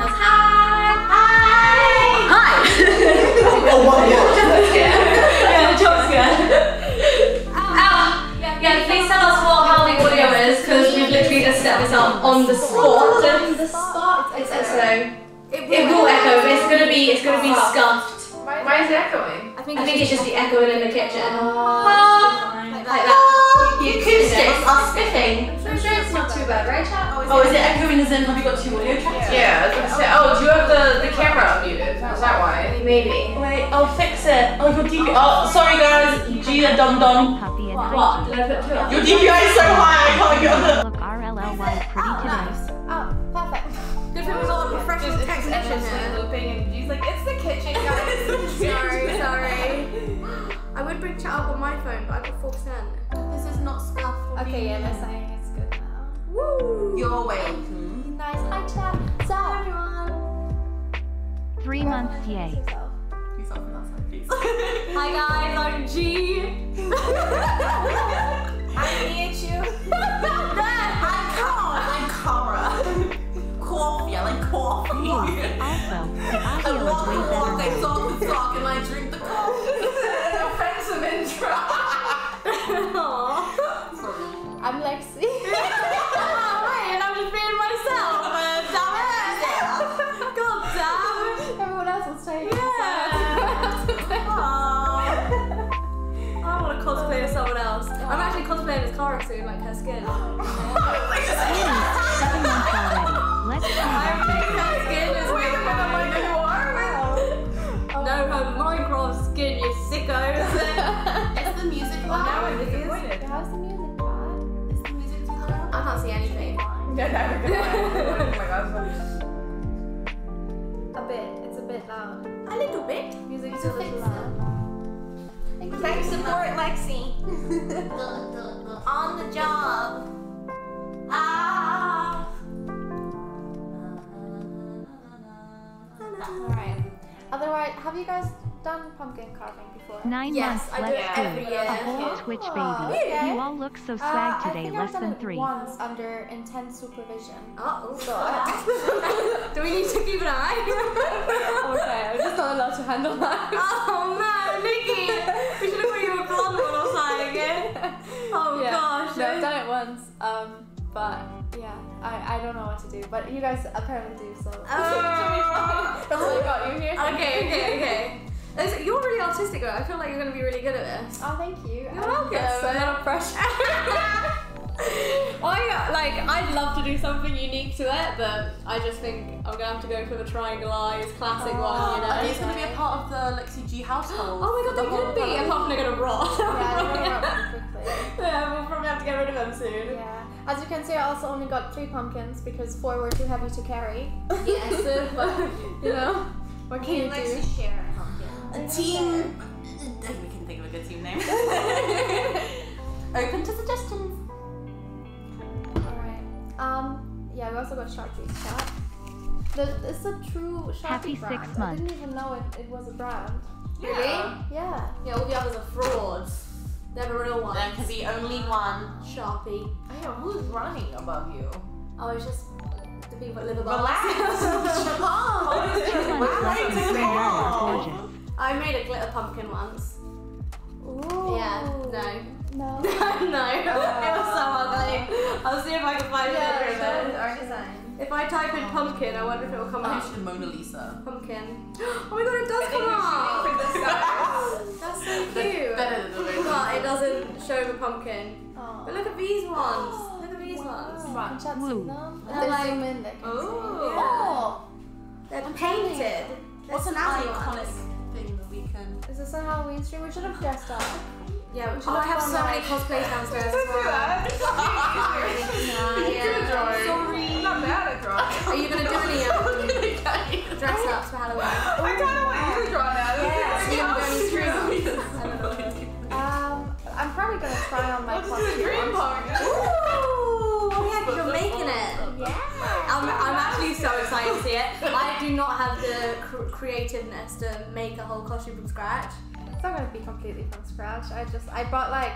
Hi! Hi! Hi! Oh, what? Yeah. yeah, jump scare. Ow. Yeah, please tell us what, how the audio is, because we've literally just set this up on the spot. On the spot. It's echo. It will echo, but it's gonna be, it's gonna be scuffed. Why is it echoing? I think, I think it's just the echoing in the kitchen. Ah, like that. The acoustics are spiffing. I'm sure it's not too bad, right, chat? Oh, is oh, it echoing as in, have you got two audio tracks? Yeah, I was gonna say. Oh, do you have the, the camera unmuted? Is that why? Maybe. Wait, I'll fix it. Oh, your DPI. Oh, sorry guys. Gia dum dum. Puppy and What? Did I put two up? Your DPI is so high, I can't get on the. Look RLLY is pretty today. Oh, oh, perfect. Good thing we got a professional Just technician endlessly looping and she's like, it's the kitchen, guys. Sorry, sorry. I would bring chat up on my phone, but I got 4%. This is not scuffed. Okay, yeah, they're saying it's good now. Woo! You're welcome. Nice. Hi, chat. So, everyone. Three months, yay. Please open that side, please. Hi guys, I'm Gee. I need you. I'm Cara. I'm Cara. Coffee. I like coffee. Also, the I audio is walk way the walk, I better now. talk the talk, and I drink the coffee. Offensive intro. I'm Lexie. Alright, and I'm just being myself. Uh, damn it. God damn. Everyone else was taking I want to cosplay as someone else. I'm actually cosplaying as Cara soon, like her skin. Seven months already. Let's see I'm making her skin as Wait a minute, like, you are? No, her Minecraft skin, you sickos. The music Now I'm disappointed. How's the music? Is the music too loud? I can't see anything. Oh my. A bit. It's a bit loud. A little bit. Music's a little loud. Thanks support, Lexie. On the job. Ah. Alright. Otherwise, have you guys done pumpkin carving before? Nine Yes, months, I do it let's every do year. a whole Twitch Oh, baby. okay. You all look so Uh, swag I today, less I've done than it three. once under intense supervision. Oh, So I- Do we need to keep an eye? okay, I'm just not allowed to handle that. oh no, Niki! We should have put you a blonde one or something. Oh yeah. gosh. No, I've done it once. Um, but yeah, I, I don't know what to do. But you guys apparently do, so. Oh. That's why I got you here. Okay, okay, okay. Listen, You're really artistic, though. I feel like you're gonna be really good at this. Oh, thank you. You're um, welcome. That's a lot of pressure. I like. I'd love to do something unique to it, but I just think I'm gonna have to go for the triangle eyes classic one. Oh, you know. Are these going to be a part of the Lexie Gee household? Oh my god, The they whole could be. family? Apart from they're gonna rot. yeah, I'm gonna rub them quickly. yeah, we'll probably have to get rid of them soon. Yeah. As you can see, I also only got three pumpkins because four were too heavy to carry. Yes, but You know, what can you do? share A team. We can think of a good team name. Open to suggestions. Alright. Um, yeah, we also got Sharpie's chat. The, it's a true Sharpie Happy brand. six I didn't even know it, it was a brand. Really? Yeah. Yeah, all the others are frauds. They're the real ones. There can be only one. Sharpie. Oh yeah, who's running above you? Oh, it's just the people that live above. Relax. Two months less are gorgeous. I made a glitter pumpkin once. Ooh. Yeah, no. No. no, it was so ugly. Ah. I'll see if I can find a picture of it. our design. If I type in pumpkin, I wonder if it will come I up. mentioned Mona Lisa. Pumpkin. Oh my god, it does come up! That's so cute. Better than the Mona But it doesn't show the pumpkin. Oh. But look at these ones. Look at these ones. Can chat Woo. zoom them? They're like- zoom in, they can Oh. Oh. They're painted. What's an snazzy iconic we can? Is this a Halloween stream? We should have dressed up. Yeah, should oh, I have have so many cosplays downstairs as well. Yeah. Sorry. Not bad at drawing. Are you gonna do any um, dress ups for Halloween? I kind of want you to draw that. Yeah. You gonna do any? Um, I'm probably gonna try on my Let's do a dream costume. pong. Ooh, heck, you're making it. Yeah. I'm, I'm actually so excited to see it. I do not have the cr- creativeness to make a whole costume from scratch. It's not gonna be completely from scratch. I just I bought like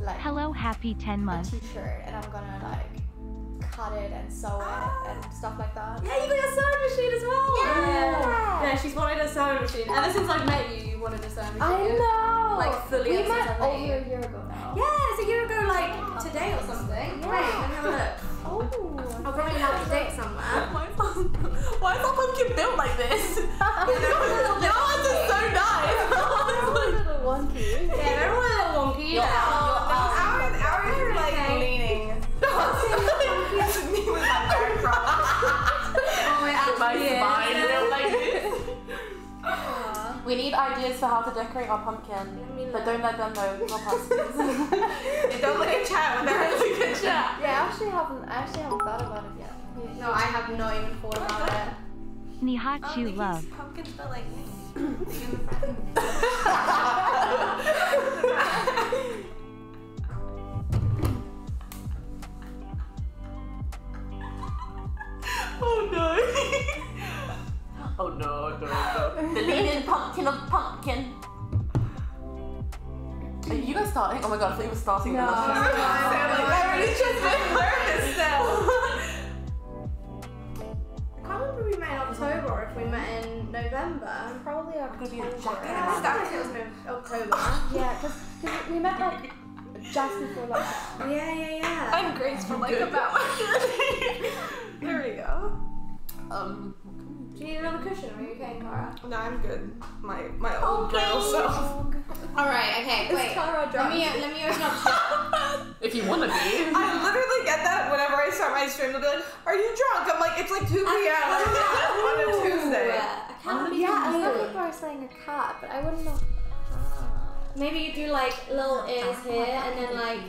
like Hello, happy 10 months. t-shirt and I'm gonna like cut it and sew it and ah. stuff like that. Yeah, you got your sewing machine as well. Yeah. Yeah, she's wanted a sewing machine. Ever since I met you, you wanted a sewing machine. I know. Like, fully We ever since met I over a year ago now. Yeah, it's a year ago, like today or something. Wait, let me have a look. I'll probably have the date somewhere. Why is that, why is that pumpkin built like this? Yours is so nice. a little wonky. Yeah, they're a little wonky. Yeah. We need ideas for how to decorate our pumpkin, but don't let them know your pumpkins. don't look at chat when they're look at chat. Yeah, I actually haven't. I actually haven't thought about it yet. No, I have not even thought oh about it. Nihachu oh, love. Pumpkins feel like me. oh no. Oh no, no, no. The leaning pumpkin of pumpkin. Are you guys starting? Oh my god, I thought you were starting. No. I already just nervous now. I can't remember we met in October or if we met in November. Probably Gonna be a October. jacket. I feel like it was no- October. Yeah, because we met like just before like. Yeah, yeah, yeah. I'm Grace from like about. there we go. Um, Do you need another cushion or are you okay, Cara? no, I'm good. My my oh, old girl self. Alright, okay, wait. Cara Let drunk? me, let me open up If you wanna be. I literally get that whenever I start my stream. They'll be like, "Are you drunk?" I'm like, "It's like 2 p.m. on a Tuesday." I can't believe Yeah, I you thought people were saying a cat, but I wouldn't know. Ah. Maybe you do like little ears here and then like.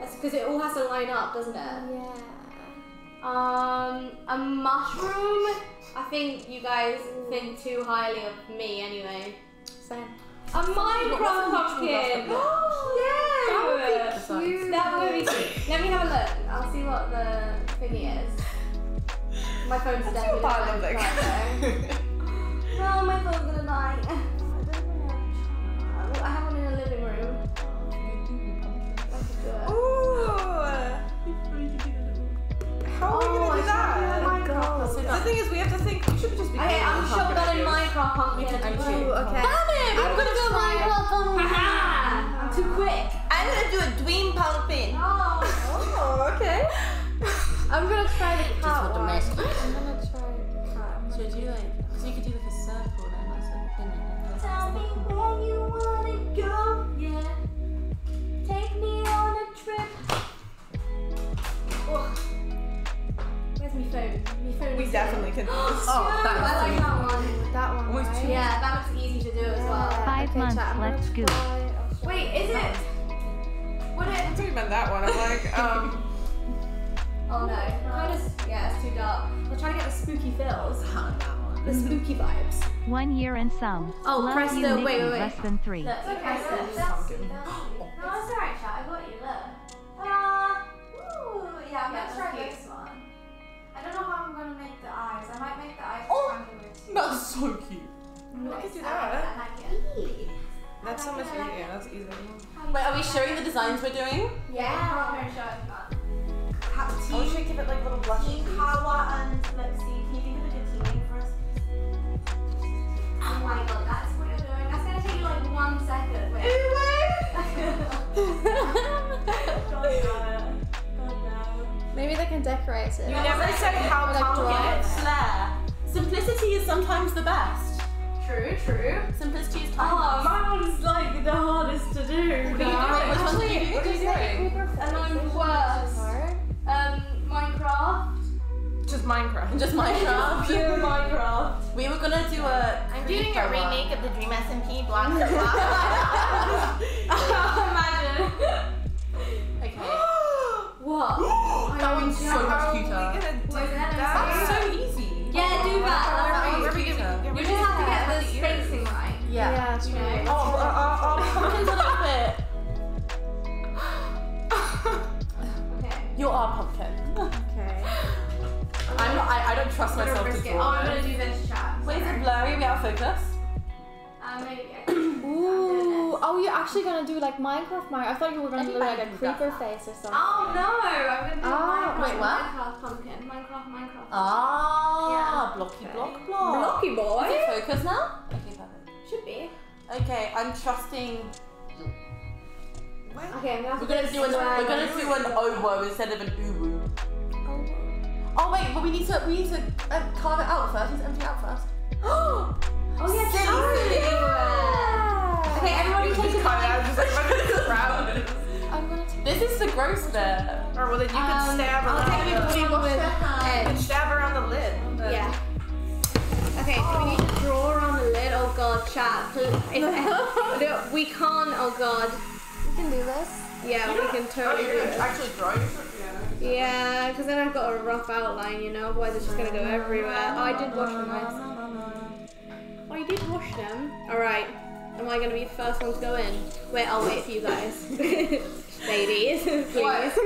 That's because it all has to line up, doesn't it? Yeah. Um, a mushroom. I think you guys think too highly of me anyway. Same. A Minecraft pumpkin. Oh, yeah. That would be cute. That would be cute. Let me have a look. I'll see what the thingy is. My phone's dead. Too bad of though. No, my phone's gonna die. The thing is, we have to think. We should just be. Okay, I'm shotgunning Minecraft pumpkin. Ooh, okay. Damn it! I'm gonna go Minecraft pumpkin. I'm too quick. I'm gonna do a dream pumpkin. Oh. Oh, okay. I'm gonna try the cat one. I'm gonna try cat. So do like, so you could do like a circle then, or something. Tell me We definitely here. can do this. Oh, like that one. That one, right? Yeah, that looks easy to do as well. Five okay, months, chat, let's go. try- I'll show Wait, is it? Would I it? thought you meant that one. I'm like, um. Oh no, kind of. Yeah, it's too dark. I'm trying to get the spooky feels. The spooky vibes. One year and some. Oh, Love press the- wait, wait, wait. less than three. Look, okay, press so this. that's- That's so I like much it, I like easier. it. That's easy. Wait, are we showing the designs we're doing? Yeah. I'm gonna show it. I wish we give it like little blushes. Team Kawa and let's see, can you think of a good team name for us? Oh my god, that's what you're doing. That's gonna take you like one second. Wait. Maybe they can decorate it. You never said how Or, like, pumpkin draw it. flair. Simplicity is sometimes the best. True, true. Simplicity is Oh, timeless. my one's like the hardest to do. What are you doing? Which one are you doing? What are you doing? And I'm worse. Um, Minecraft. Just Minecraft. Just Minecraft. Pure Minecraft. We were gonna do a. I'm doing a remake of the Dream SMP Block for Block. Imagine. Okay. What? that one's so much cuter. That's so easy. Yeah, do that. That's Where what we you gonna- just spacing right. Yeah. Yeah, true. You know? Oh, our, our, our pumpkin's a little bit. Okay. You're pumpkin. Okay. I'm not, I, I don't trust I'm gonna myself to risk it. Oh, I'm gonna do this chat. Wait, is it blurry? Are we out of focus? Uh, maybe. Ooh. Oh, you're actually gonna do like Minecraft Mario? I thought you were gonna do like a creeper face or something. Oh no, I'm gonna do Oh, Minecraft. wait, what? Minecraft pumpkin. Minecraft, Minecraft. Ah, blocky block block. Blocky boy. Is it focus now? Okay, I'm trusting. Okay, I'm gonna We're to gonna do an we're gonna do an owo instead of an uwu. Oh wait, but we need to we need to uh, carve it out first. Let's empty it out first. Oh yeah, Silly, silly. Okay, everybody take a Cut it out, bite. like this. I'm gonna take. This is the gross bit. Or well, then you can Um, stab I'll around. take the- it with their. You can stab around the lid. Yeah. Okay, so we need to draw around the lid. Oh god, chat. Please. If, no, we can't. Oh god. We can do this. Yeah, we can totally do you're this. actually drawing? Yeah. Yeah, because then I've got a rough outline, you know. Otherwise, it's just gonna go everywhere. Oh, I did wash them. Nice. Oh, you did wash them. All right. Am I gonna be the first one to go in? Wait, I'll wait for you guys. Ladies, please.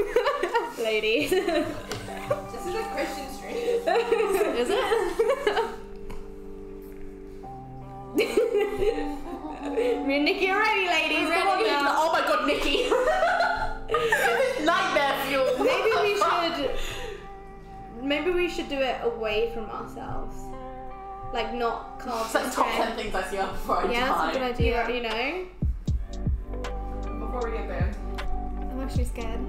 Ladies. This is a Christian stream. Is it? Me and Niki are ready, ladies. Come on now. Oh my god, Niki. Nightmare fuel. Maybe we should. Maybe we should do it away from ourselves. Like not carve It's like the top ten things I see before I Yeah, that's a good die. idea. You know. Before we get there. I'm actually scared.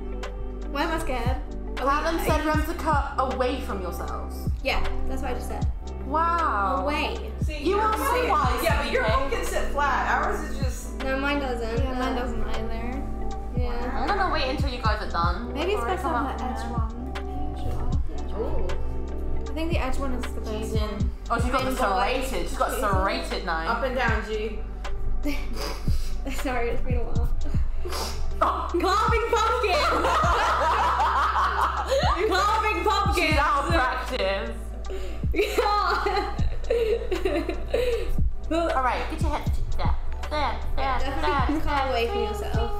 Why am I scared? Platinum said run the cut away from yourselves. Yeah, that's what I just said. Wow. Oh, Away. See, You yours are so is- wise, Yeah, but your okay? home can sit flat. Ours is just. No, mine doesn't. Yeah, mine doesn't either. Yeah. I'm gonna wait until you guys are done. Maybe it's before I best on the edge it. one. Should I have the edge one? Ooh. I think the edge one is the best. She's in. Oh, she's got the serrated. She's got serrated knife. Up and down, Gee. Sorry, it's been a while. Carving pumpkin! Carving pumpkin! She's out of practice. Yeah. Alright, get your head there. There, there, Definitely there. cut away from yourself.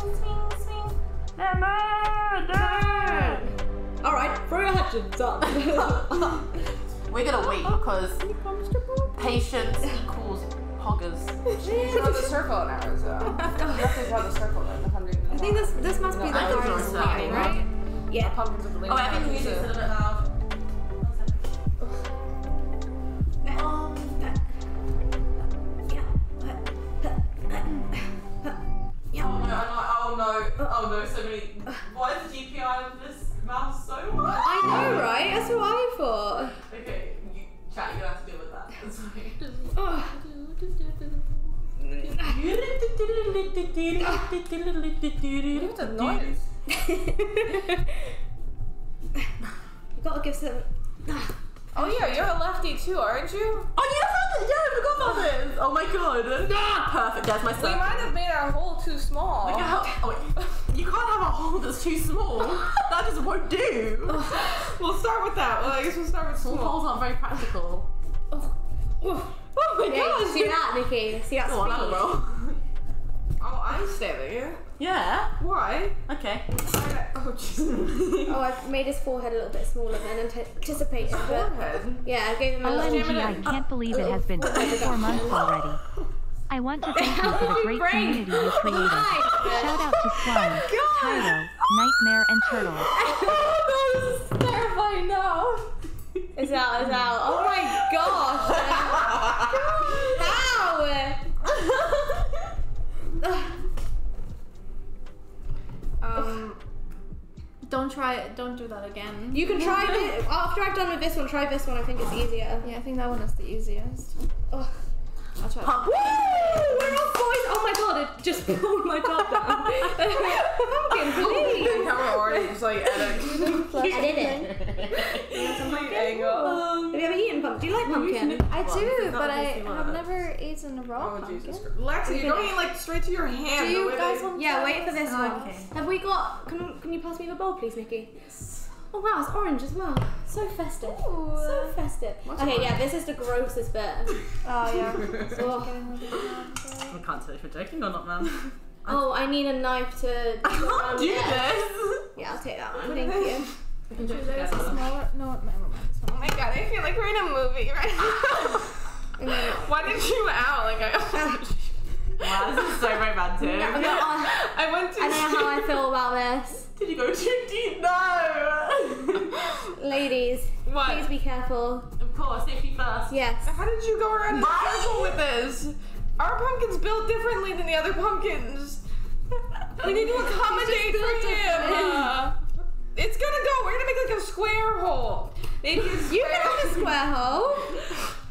Alright, throw your hatchets up. We're gonna wait because patience equals poggers. Draw the circle in ours, though. You have to draw the circle in the hundred. I think this this must be the I can draw hardest a right? yeah. pumpkins with the Oh, I think the music's a little bit loud. So many. Why is the DPI of this mouse so high? I know, right? That's what I thought. Okay, you, chat, you're gonna have to deal with that. It's fine. What's the noise? you gotta give some. Oh yeah, you're a lefty too, aren't you? Oh yeah, yeah, I forgot about this. Oh my god. Perfect. There's my We stuff. might have made our hole too small. Look at how- oh, wait. You can't have a hole that's too small. That just won't do. We'll start with that. Well, I guess we'll start with Small small. holes aren't very practical. Oh, oh my yeah, see that, Niki? See that Go on, speed? Annabelle. Oh, I'm standing here. Yeah. Why? Okay. Oh. Oh, I've made his forehead a little bit smaller than anticipated. But Forehead. yeah, I gave him a little. OMG, I can't believe it has been 24 months already. I want to thank you for the great community you created. Shout out to Slime, Tyro, Nightmare, and Turtle. this is terrifying now. It's out, it's out. Oh my gosh. How? Um, don't try it. Don't do that again. You can try it after I've done with this one. Try this one. I think it's easier. Yeah, I think that one is the easiest. Ugh. I'll try. Pump. Woo! We're on boys. Oh my god! It just pulled my top down. Pumpkin, please. Camera already just like at a I did it. complete angle. Have you ever eaten pumpkin? Do you like pumpkin? I do, it's but I have never eaten a raw Oh pumpkin. Jesus Christ. Lexie, you're going like straight to your hand. Do you guys want? Yeah, wait for this try one. okay. Have we got? Can Can you pass me the bowl, please, Niki? Oh wow, it's orange as well. So festive. So festive. okay, yeah, this is the grossest bit. Oh yeah. Oh. I can't tell if you're joking or not, man. Oh, I need a knife to. I can't um, do Yeah. this. Yeah, I'll take that one. Thank you. We can do it There's a together. smaller. No, never mind. This Oh one. my god, I feel like we're in a movie right now. Why did you out? Like I. Wow, this is so romantic. No, no, I, I went to. I know how I feel about this. Did you go too deep? No. Ladies, What? please be careful. Of course, safety first. Yes. How did you go around a circle with this? Our pumpkin's built differently than the other pumpkins. We need to accommodate for him. It's gonna go. We're gonna make like a square hole. Maybe a You square. can have a square hole.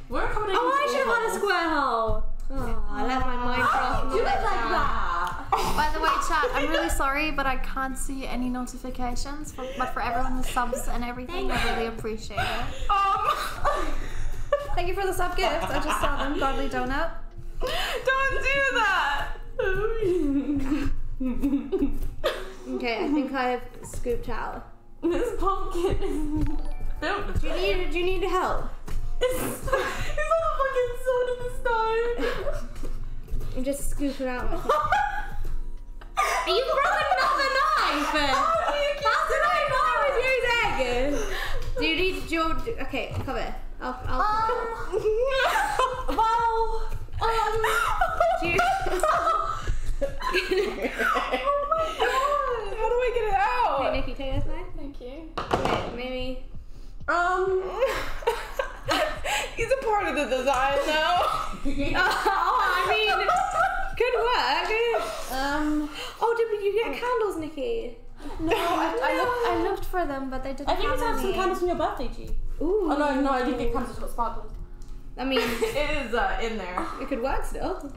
We're accommodating. Oh, I should have had a square hole. Oh, I let my Minecraft Do it like down. that. By the way, chat, I'm really sorry, but I can't see any notifications. For, but for everyone who subs and everything, I really appreciate it. Um, Thank you for the sub gift. I just saw them. Godly donut. don't do that. Okay, I think I've scooped out. This pumpkin is built. Do you need, do you need help? It's, it's like a fucking sword in the stone. I'm just scooping out. Are you broken another knife? How did I know it was your egg? Do you need, do you, okay, come here. I'll, I'll, well, um, do you, How do I get it okay, out? Niki, take this knife. Thank you. Wait, maybe. um, He's a part of the design now. Oh, I mean, good work. um, Oh, did you get candles, Niki? No, I, I, looked, I looked for them, but they didn't I think we have have some any. candles from your birthday, Gee. Ooh. Oh no, no, I didn't get candles. Got sparklers. I mean, it is uh, in there. it could work still.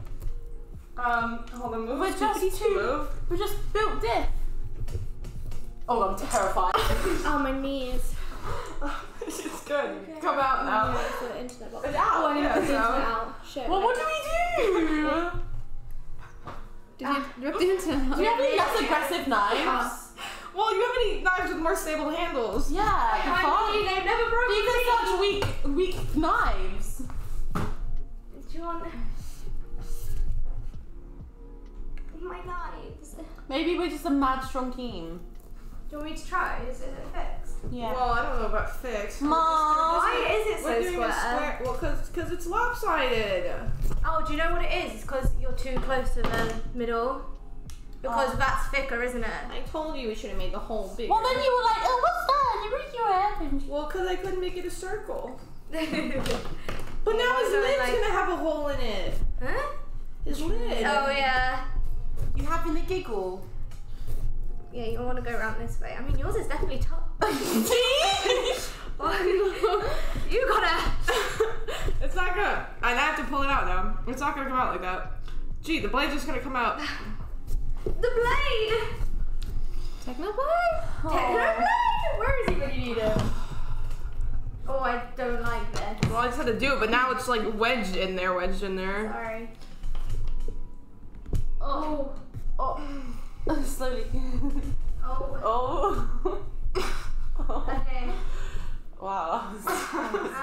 Um, hold on, move. We're just Please move. We just built this. Oh, I'm terrified. Oh, my knees. It's good. Come out now. Yeah, it's the internet box. It's out. Oh, I need yeah, put the internet out. out. Shit. well, wait. what do we do? Did you rip the internet out? Do you have any less aggressive knives? Uh-huh. Well, you have any knives with more stable handles? Yeah, the I fuck? mean, they've never broken These are such weak, weak knives. Do you want oh my knives? Maybe we're just a mad strong team. Do you want me to try? Is it fixed? Yeah. Well, I don't know about fixed. Mom. Why is it so We're doing square? a square. Well, cause, cause it's lopsided. Oh, do you know what it is? It's because you're too close to the middle. Because Oh. that's thicker, isn't it? I told you we should have made the hole bigger. Well, then you were like, oh, what's that? You break your head. Well, cause I couldn't make it a circle. But now his lid's like- gonna have a hole in it. huh? His lid. Oh yeah. You having a giggle? Yeah, you don't want to go around this way. I mean, yours is definitely tough. Gee! You gotta. it's not gonna. I have to pull it out now. It's not gonna come out like that. Gee, the blade's just gonna come out. The blade. Technoblade? Technoblade. Where is he when you need him? Oh, I don't like this. Well, I just had to do it, but now it's like wedged in there, wedged in there. Sorry. Oh. Oh. oh. Slowly. Oh. Oh. Okay. wow.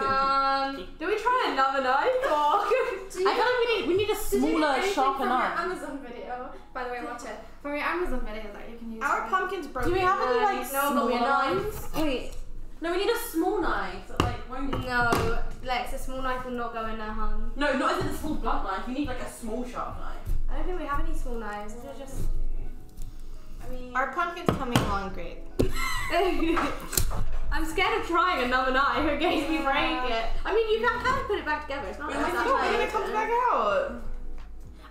Um. Do we try another knife? Or I feel like we need we need a smaller, sharper from your knife. Amazon video. By the way, watch it. From your Amazon video that you can use. Our pumpkin's broken. Do we have any like No, but small knives? wait. No, we need a small knife. that, Like won't. No, Lex, a small knife will not go in there, hon. No, not as in a small blunt knife. You need like a small sharp knife. I don't think we have any small knives. They're just. Our pumpkin's coming along great. I'm scared of trying another knife in case we break it. I mean, you can kind of put it back together. It's not like No, and it comes back out.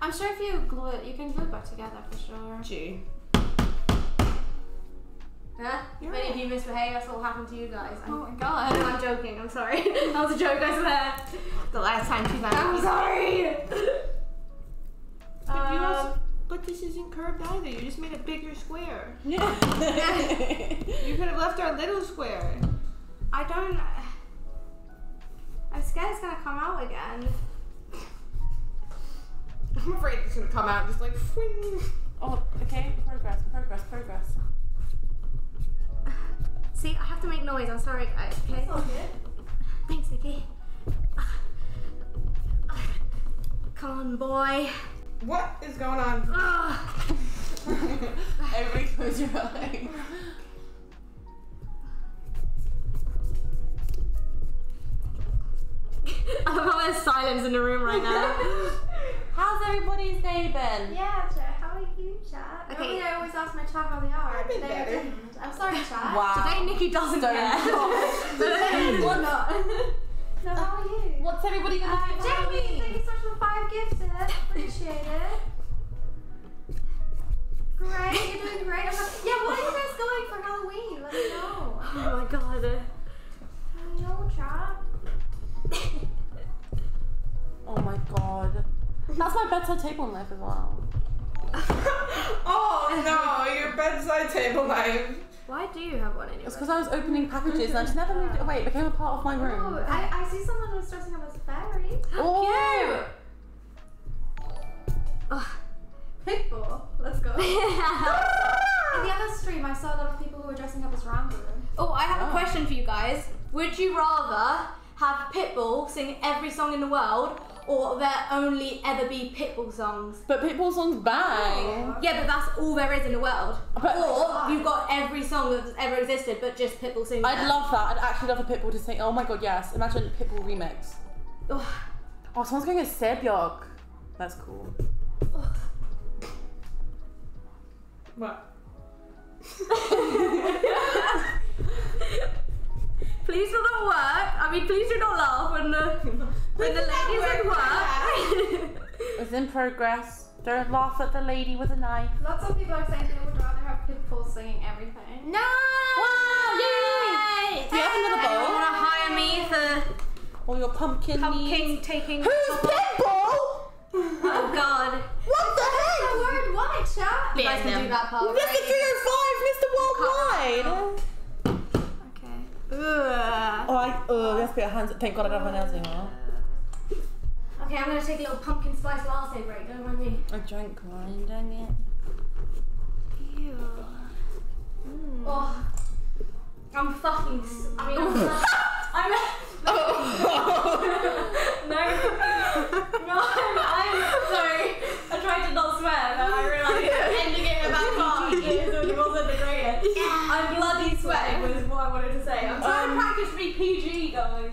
I'm sure if you glue it, you can glue it back together for sure. Gee. Huh? If any of you misbehave, that's what will happen to you guys. I'm, Oh my no, god. I'm joking. I'm sorry. that was a joke, I swear. The last time she's not. I'm sorry. You Um, but this isn't curved either. You just made a bigger square. You could have left our little square. I don't. I'm scared it's gonna come out again. I'm afraid it's gonna come out just like. Fwing. Oh, okay. Progress, progress, progress. See, I have to make noise. I'm sorry, guys. Okay. Thanks, Niki. Come on, boy. What is going on? Ugh. Everybody close your eyes. I love how there's silence in the room right now. How's everybody's day been? Yeah, chat. How are you, chat? Okay. Normally I always ask my chat how they are. I've been Today I better. didn't. I'm sorry, chat. Wow. Today Niki doesn't Don't care. Today what not? no, how are you? What's everybody gonna Uh, do for Jamie, thank you so much for the five gifted. Appreciate it. Great, you're doing great. I'm like, yeah, what are you guys going for Halloween? Let me know. Oh my god. Let me know, chat. Oh my god. That's my bedside table knife as well. Oh no, your bedside table knife. Why do you have one in your It's because I was opening packages and I just never moved it away. It became a part of my Oh, room. I, I see someone who's dressing up as a fairy. Oh, Pitbull. Let's go. In the other stream, I saw a lot of people who were dressing up as Rambo. Oh, I have Oh. a ah. question for you guys. Would you rather have Pitbull sing every song in the world, or there only ever be Pitbull songs? But Pitbull songs bang. Yeah, but that's all there is in the world. But Or you've got every song that's ever existed, but just Pitbull singing. I'd them. love that. I'd actually love a Pitbull to sing. Oh my god, yes. Imagine Pitbull remix. Ugh. Oh, someone's going as Sebyok. That's cool. What? Please do not work. I mean, please do not laugh when the when the ladies at work. It's in progress. Don't laugh at the lady with a knife. Lots of people are saying they would rather have Pitbull singing everything. no! Wow, yay! Do you have another Anyone bowl? want to hire me for Or your pumpkin, pumpkin needs? taking? Who's Pitbull? Oh God! What the heck? The word what, chat? You guys can do that part. Mr. right? 305, Mr. Worldwide. Okay. Ugh. Oh, I, oh, let's put your hands. Thank God I don't have my nails anymore. Okay, I'm gonna take a little pumpkin spice latte break. Don't mind me. I drank wine, dang it. Ew. Hmm. Oh, I'm fucking. s- I mean, I'm. I'm no, no, I'm, I'm sorry. I tried to not swear, but I realised ending it with that part is wasn't the greatest. I'm bloody sweating was what I wanted to say. I'm trying Um, to practice to be PG, guys.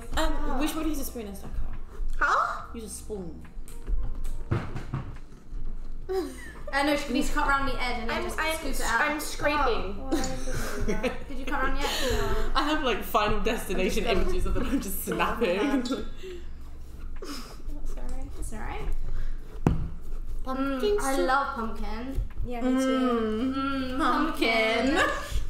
Which one use a spoon instead? Huh? Use a spoon. Uh, no, she needs to cut around the edge and then I'm, just I'm, scoop it out. I'm scraping. Did you cut around the edge? I have like Final Destination images of them I'm just snapping. Sorry. It's alright. Mm, I love pumpkin. Yeah, me too. Mm, pumpkin.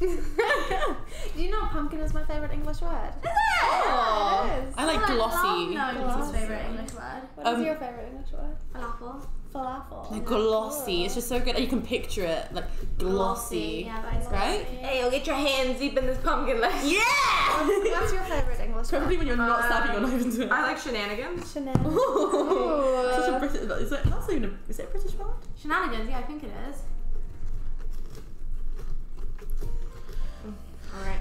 Do you know pumpkin is my favorite English word? Aw. It is. I like glossy. No, Glossy. his favourite English word. What is Um, your favorite English word? Falafel. Falafel. Like glossy. It's just so good. You can picture it like glossy. Yeah, that is Right? Hey, you'll get your hands deep in this pumpkin like Yeah. What's your favorite English word? Probably when you're not stabbing your knife into it. I like shenanigans. Shenanigans. Such a British. Is it? That's even. A, is it a British word? Shenanigans, yeah, I think it is. Alright.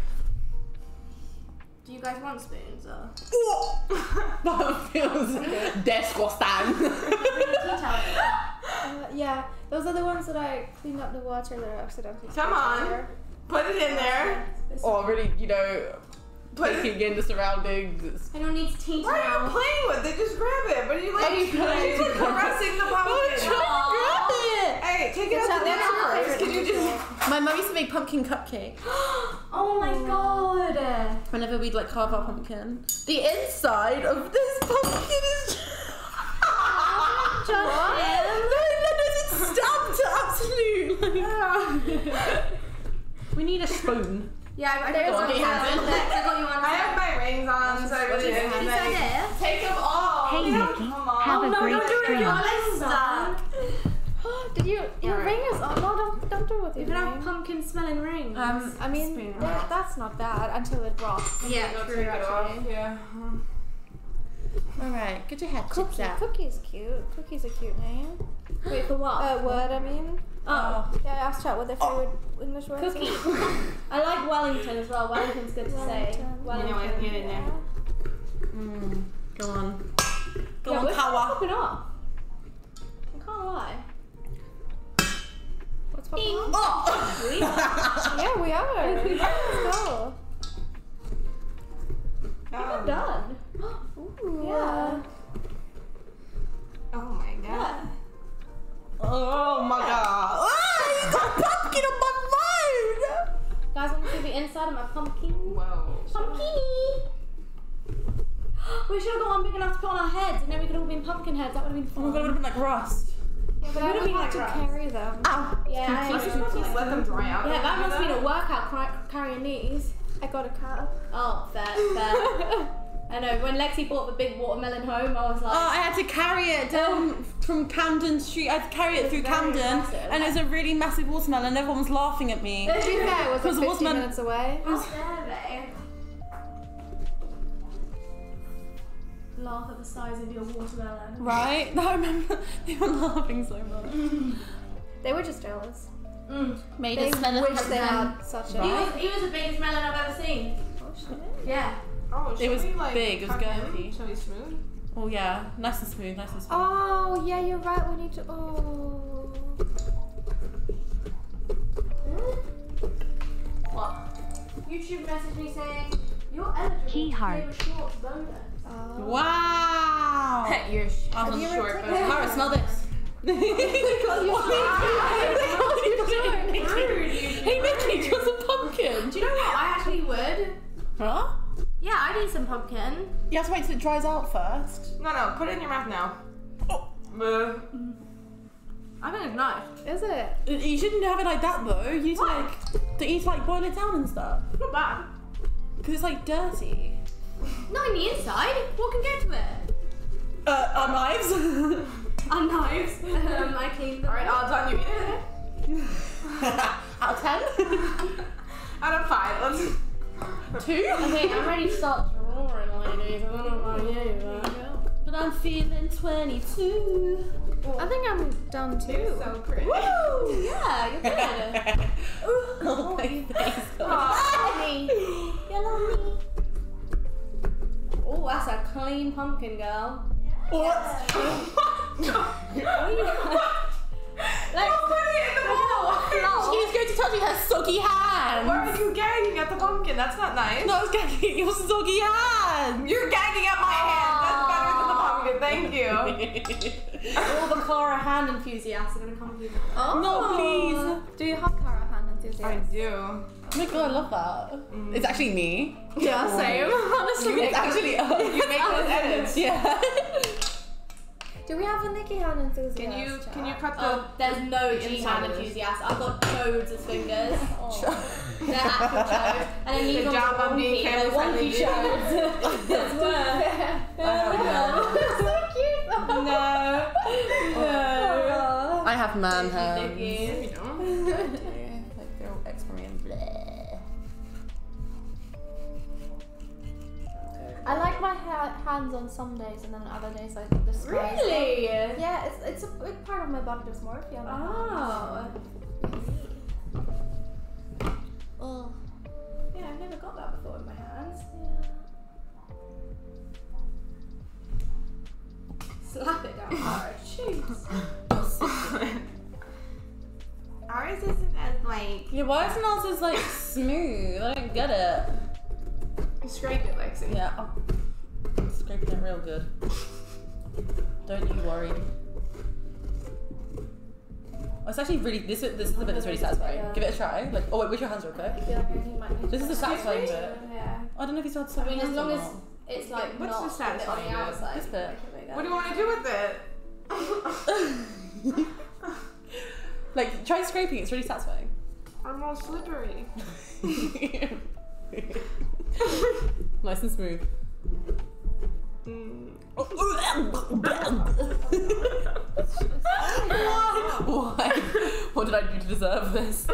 Do you guys want spoons or? that feels disgusting. Uh, yeah, those are the ones that I cleaned up the water that I accidentally. Come on. Put it in there. or really, you know, taking in the surroundings. Anyone needs tea What are you playing with it? Just grab it. But you like I'm she's trying like to- caressing the pumpkin. grab it. Hey, take it out the What's your dinner favorite Could you English just? word? My mum used to make pumpkin cupcakes Oh my mm. god! whenever we'd like carve our pumpkin. The inside of this pumpkin is. Just him. No, no, no, it's stabbed to absolute. we need a spoon. Yeah, I, I There's got a you hand. one. I got you one. I have my rings on, so I really Is didn't that have it? Take them all. Hey, You know, Niki. Come on. Have a no, great don't do it stream. your legs done. Did you? Your Alright. ring is on. No, don't don't do it with You your can have ring. pumpkin smelling rings. Um, I mean, Spoon. that, that's not bad until it drops. yeah, Go true take it actually. Yeah. all right, get your head Cookie. chips out. Cookie's cute. Cookie's a cute name. Wait, for what? Uh, word, I mean. Oh, Yeah, I asked chat what their favorite English word cookie. I like Wellington as well. Wellington's good to say. Wellington. Wellington. You know what, get in there. Mm, go on. Go yeah, on, Kawa. popping off. I can't lie. What's popping off? Oh! We Yeah, we are. Let's go. Oh. done. Ooh, Yeah. Oh my god. Oh my god. Ah, you got a pumpkin on my phone! Guys, want to see the inside of my pumpkin? Whoa. Pumpkiny! We should have got one big enough to put on our heads, and then we could all been pumpkin heads. That would have been Oh my fun. god, it would have been like rust. Yeah, but I would have have been like to rust. carry them. Yeah, Let's I, just let them dry out. yeah, that must have been a workout cry- carrying these. I got a cat. Oh, fair, fair. I know. When Lexie bought the big watermelon home, I was like, Oh, I had to carry it down from Camden Street. I had to carry it through Camden, impressive. and it was a really massive watermelon. and Everyone was laughing at me. To be fair, it was Because like it 15 minutes away. How dare they? Laugh at the size of your watermelon. Right? I remember they were laughing so much. They were just jealous. Mm. Made They it smell wish they had such He a. was, he was the biggest melon I've ever seen. Oh shit. Yeah. Oh, it was like, big. It was cut girthy. Shall we smooth? Oh yeah, nice and smooth, nice and smooth. Oh yeah, you're right. We need to. Oh. Hmm? What? YouTube messaged me saying, you're eligible Key to heart. claim a shorts bonus. Oh. Wow. You're sh- I'm you ever short, taken but- smell this. Hey Niki, just a pumpkin. Do you know what? I actually would. Huh? Yeah, I'd eat some pumpkin. You have to wait till it dries out first. No, no, put it in your mouth now. Oh. Uh, I think it's nice. Is it? You shouldn't have it like that though. You need to Why? like, to eat like boil it down and stuff. Not bad. Because it's like dirty. Not in the inside. What can get to it? Uh, our knives. Our knives. um, I cleaned them. Alright, odds on you it. Out of ten? Out of five, let's. Two? Okay, I'm ready to start drawing, ladies. I don't know about you, but... But I'm feeling 22. I think I'm done too. So pretty. Woo! Yeah, you're good. oh my face. Honey. Yellow me. Oh, that's a clean pumpkin, girl. What? Like, me her soggy hand. Where are you gagging at the pumpkin? That's not nice. No, I was gagging your soggy hand. You're gagging at my hand. That's better than the pumpkin. Thank you. all the Cara hand enthusiasts are gonna come here. Oh. No, please. Do you have Cara hand I do. Oh my god, I love that. Mm. It's actually me. Yeah, same. Honestly. It's actually us. You make those edits. Yeah. Do we have a Niki hand enthusiast? Can you can you cut oh, the? Oh, there's no Gee inside hand of I've got toads as fingers. Oh. They're actual toads. And then these Good ones job are on being wonky. Family friendly. toads. That's worse. so cute. No. No. I have man Niki. I like my ha- hands on some days, and then other days I think the. Really? Yeah, it's it's a big part of my body dysmorphia. Oh. Oh. Yeah, I've never got that before in my hands. Slap it down hard. Jeez. Ours isn't as like. Yeah, why isn't ours is like smooth? I don't get it. Scrape it, Lexie. Yeah, I'm scraping it real good. Don't you worry. Oh, it's actually really this. is- This is the bit that's really satisfying. Give it a try. Like, oh wait, wish your hands real quick. I feel like I might need This is the satisfying bit. Yeah. I don't know if he's had I something mean, as long as it's like What's not the satisfying on the bit? outside. This bit. What do you want to do with it? like, try scraping. It's really satisfying. I'm all slippery. nice and smooth. Mm. Why? What did I do to deserve this?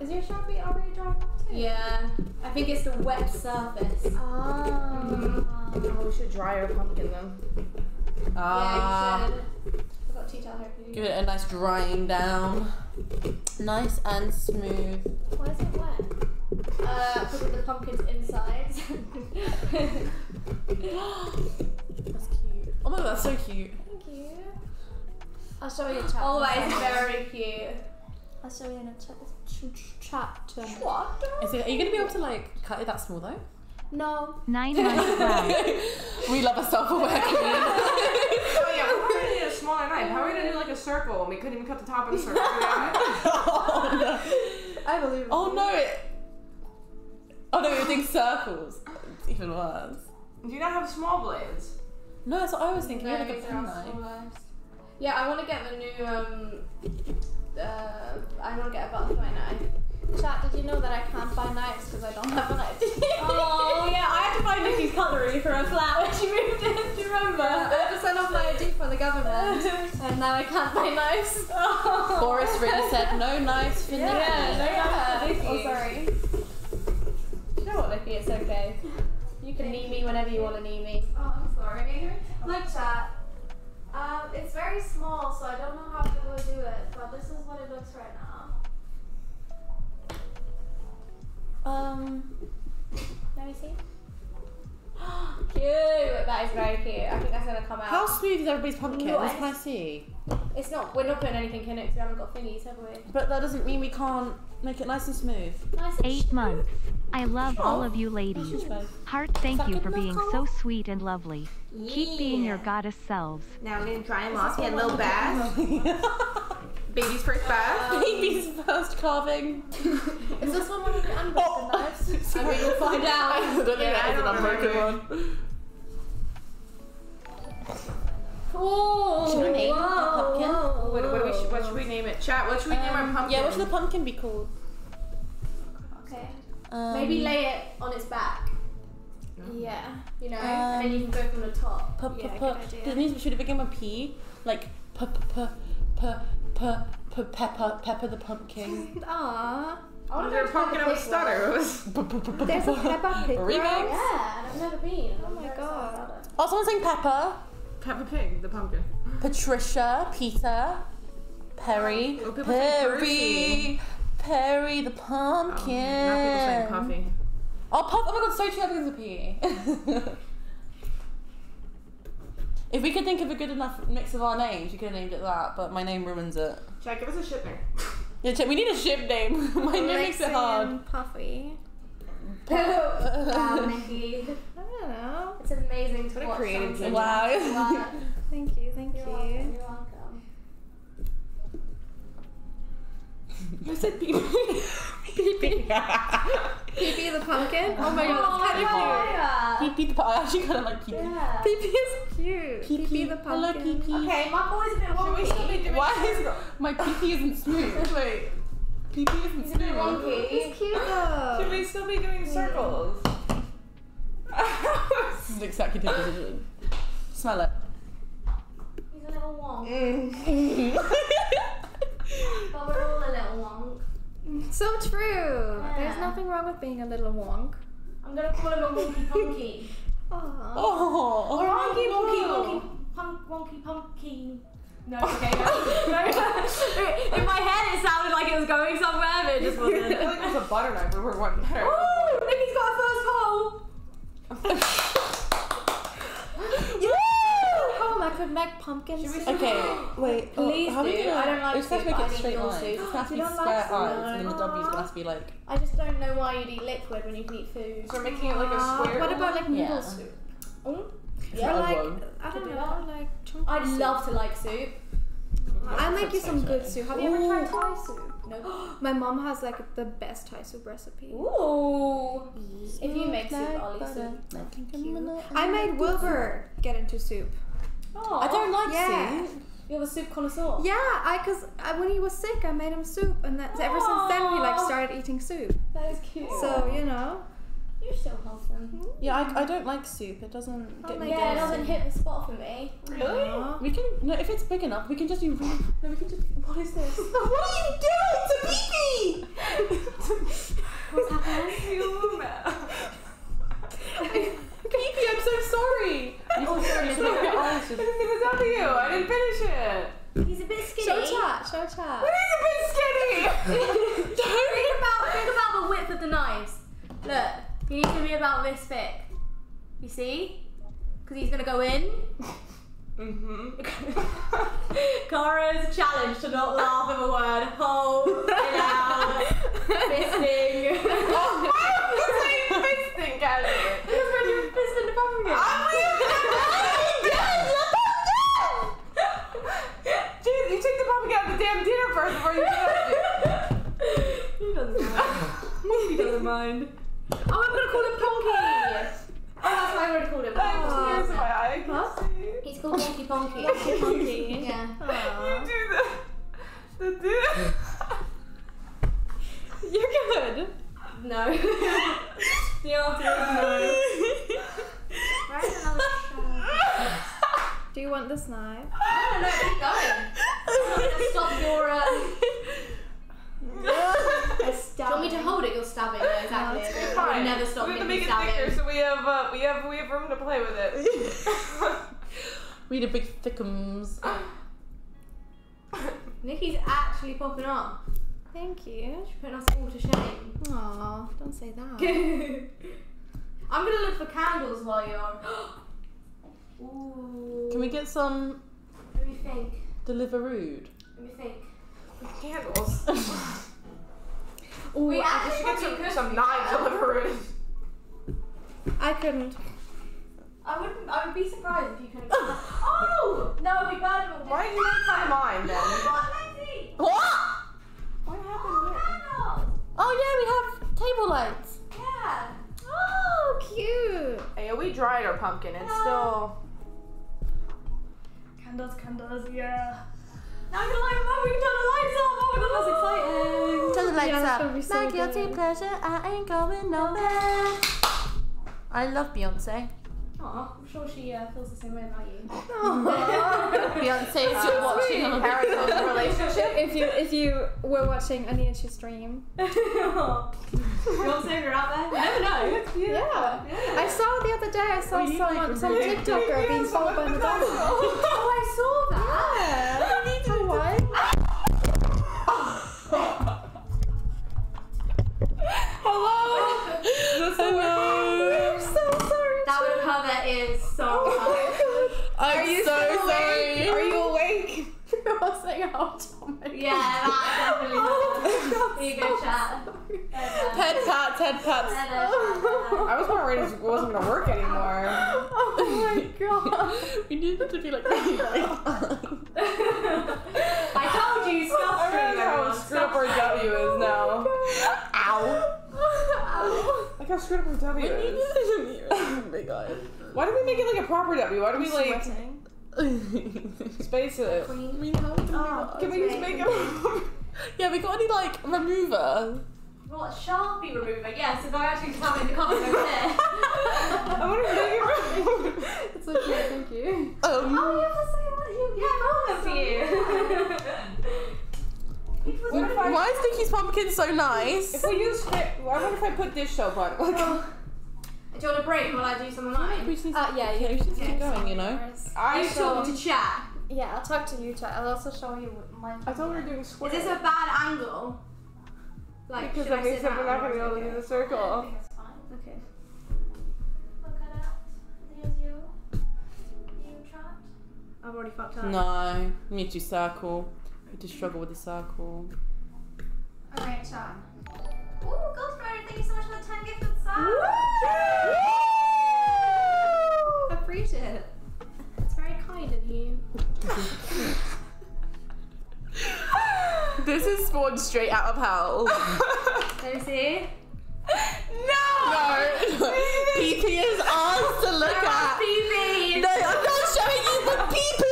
Is your sharpie already dry off too? Yeah, I think it's the wet surface. Ah. Oh, we should dry our pumpkin then. Ah. yeah, you got tea towel here you. Give it a nice drying down. Nice and smooth. Why is it wet? Uh, because of the pumpkin's insides. That's cute. Oh my god, that's so cute. Thank you. I'll show you a chat. oh, that is very cute. I'll show you in a chat. ch- ch- Chat. to- What? Is it, are you gonna be able to like cut it that small though? No. Nine months we love a self-aware queen. knife. How are we gonna do like a circle and we couldn't even cut the top of the circle? Yeah. I believe. Oh no! It... Oh no, we were doing circles. It's even worse. Do you not have small blades? No, that's what I was thinking. No, like a pen knife. Yeah, I want to get the new. Um, uh, I want to get a butterfly knife. Chat, did you know that I can't buy knives because I don't have a knife? Oh yeah, I had to buy Niki's cutlery for a flat when she moved in. Do you remember? I had to send off my ID for the government, and now I can't buy knives. Boris really said no knives for Yeah, Niki. no knives for Niki. Oh, sorry. You know what, Niki? It's okay. You can knee me whenever you want to knee me. Oh, I'm sorry. Look, chat. Um, it's very small, so I don't know how people would do it, but this is what it looks right now. Um, Let me see. cute. That is very cute. I think that's gonna come out. how smooth is everybody's pumpkin? What can I see? It's not. We're not putting anything in it because we haven't got thingies, have we? But that doesn't mean we can't make it nice and smooth. Nice and Eight months. I love all of you ladies. Heart, thank you for being knuckle? so sweet and lovely. Keep being your goddess selves. Now I'm gonna dry them off, get a little bath. Baby's first bath. Baby's first carving. Is this one one of your unbroken knives? I mean, we'll find out. I don't think Yeah, that I is an don't unbroken remember. one. Oh, Should we name the pumpkin? whoa, What, what, do we, whoa. what should we name it? Chat. What should we name our Um, pumpkin? Yeah, what should the pumpkin be called? Okay. Um, Maybe lay it on its back. Yeah. You know, and then you can go from the top. P- p- Yeah, p- good idea. Does it need, should it begin with P? Like p p p p p p pepper pepper the pumpkin. Aww. I wonder Was there a if pumpkin the a stutter? one. It was- There's a Peppa Pig Remix. Yeah, and I've never been. Oh my god. Oh, someone's saying Pepper, Peppa Pig, the pumpkin. Patricia, Peter, Perry, Oh, Perry, Perry the Oh, pumpkin. now people saying Puffy. Oh, Puff! Oh my god, so true. Everything's a P. if we could think of a good enough mix of our names, you could have named it that. But my name ruins it. Chat, give us a ship name. Yeah, check- we need a ship name. my name makes it Lexie hard. and Puffy. Wow, um, Niki. I don't know. It's amazing to What a creative something Wow. Thank you, thank You're welcome. you. You're welcome. I said Pee Pee the pumpkin? Oh my oh, god, that's kind of cute. Pee Pee the pu- I actually kind of like Pee Pee. Yeah. Pee is cute. Pee Pee the pumpkin. Hello, Pee Pee. Okay, my boy's a bit Should we still be wonky. doing Why is my Pee Pee isn't smooth? Wait. Pee Pee isn't He's a bit smooth. wonky. He's cute though. Should we still be doing circles? This is an executive decision. Smell it. He's a little wonk. Mm. But we're all a little wonk. So true. Yeah. There's nothing wrong with being a little wonk. I'm gonna call him a wonky punky. Aww. Oh. Or wonky, wonky, wonky, punk, wonky, punky. No, okay, no. no. In my head, it sounded like it was going somewhere, but it just wasn't. I feel wasn't. like there's a butter knife, but we're one. Ooh, I could make pumpkin soup. Okay, wait. oh, Please how are we do. gonna- I don't like We just have to make I it straight your lines. soup. It has to be square like eyes, and then the W's gonna be like. I just don't know why you'd eat liquid when you can eat food. So we're making it like a Aw, square. what about like noodle Yeah. soup? Oh, Yeah, or like. I don't know, like chunky. I'd soup. love to like soup. I'll make you some good soup. Have you ever tried Thai soup? No. My mom has like the best Thai soup recipe. Ooh. If you make soup, I'll eat soup. I made Wilbur get into soup. Oh, I don't like Yeah. soup. You have a soup connoisseur. Yeah, I cause I, when he was sick, I made him soup, and that ever since then he like started eating soup. That is cute. So you know, you're so wholesome. Mm-hmm. Yeah, I, I don't like soup. It doesn't oh get me Yeah, it going. doesn't hit the spot for me. Aw. We can no if it's big enough, we can just do. No, we can just. What is this? what are you doing to Pee What's happening? Pee Pee, I'm so sorry. Oh, sorry. Just look at your eyes. I didn't mean to tell you. I didn't finish it. He's a bit skinny. Show chat, show chat. It is a bit skinny. think about think about the width of the knives. Look, you need to be about this thick. You see? Because he's going to go in. Mm-hmm. Cara's challenge to not laugh at the word hold it out, fisting. Oh, I'm fisting, Kelly. Because when you fist the pumpkin. Are we? Jeez, you took the pumpkin out of the damn dinner first before you did it. He doesn't mind. he doesn't mind. Oh, I'm gonna call him Ponky. Oh, that's what I already called him. Here's Oh, my eye. Huh? He's called Ponky Ponky. Ponky. yeah. You do the the do. You're good. No. the answer is no. Where's another shot? Do you want this knife? No, no, keep going. I'm gonna stop your. Uh... Do you want me to hold it? You're stabbing. Yeah, exactly. No, it's I Fine. would never stop we me have to make it stabbing. thicker so we have uh, we have we have room to play with it. We need a big thickums. Niki's actually popping up. Thank you. She's putting us all to shame. Aw, don't say that. I'm gonna look for candles while you're. Ooh. Can we get some Let me think. Deliveroo? Let me think. Candles. we We actually should get some, some do knives that. delivered. I couldn't. I would. I would be surprised if you couldn't. oh no! We burned them all. Why did you make fun of mine then? What? What happened here? Candles! Oh yeah, we have table lights. Yeah. Oh, cute. Hey, we dried our pumpkin. It's still. Candles, candles, yeah. Now I'm gonna light them up. We can turn the lights off. Oh my god, that's exciting. Turn the lights Yeah, up. so My guilty good. pleasure, I ain't going nowhere. I love Beyonce. Aw, I'm sure she uh, feels the same way about you. Beyonce is still watching on a Parasocial relationship. If you if you were watching Ania's stream, Beyonce, you're out there. You never know. yeah. I saw the other day. I saw We need, like, someone, some TikToker being sold by Madonna. Make it like proper W? Why do we like space it? I mean, how can Oh, Can we just make it? Yeah, we got any like remover? What, Sharpie remover? Yes, if I actually just have it in the cupboard over there. I want to make it. It's okay, thank you. Um, Oh, you have the same one. You yeah, all of you. What if I? why is Niki's pumpkin so nice? If we use, I wonder if I put dish soap on it. Like, Do you want a break while I do some of mine? Uh, yeah, you we should keep going, you know. I You saw. talk to chat. Yeah, I'll talk to you, chat. I'll also show you my. I thought we were doing Is square. this a bad angle? Like, because should that I means sit that we're not down gonna be able to do okay? the circle. It's fine. Okay. Look at it. There's you. You chat. I've already fucked up. No, we need to circle. We need to struggle with the circle. Alright, chat. Ooh, Ghostwriter, thank you so much for the 10 gifted subs. Appreciate it. It's very kind of you. This is spawned straight out of hell. Let me see. no! PP is ours to look at. BB! No, I'm not showing you the PP!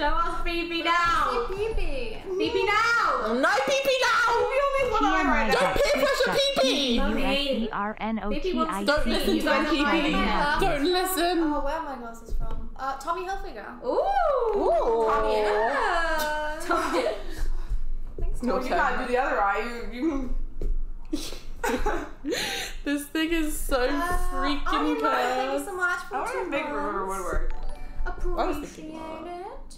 Show us BB now! Baby. BB now! No PP now! TMI Don't dash peer pressure Twitch.tv PP! U-S-E-R-N-O-T-I-C-E. Don't listen to them PP! Don't listen! Oh, where are my glasses from? Uh, Tommy Hilfiger. Ooh! Ooh! Yeah. Tommy. Your you gotta do turn. the other eye. You, you. this thing is so Uh, freaking oh, Thank you cursed. so much for I wonder two if Big River would months. work. I was thinking Appreciate it.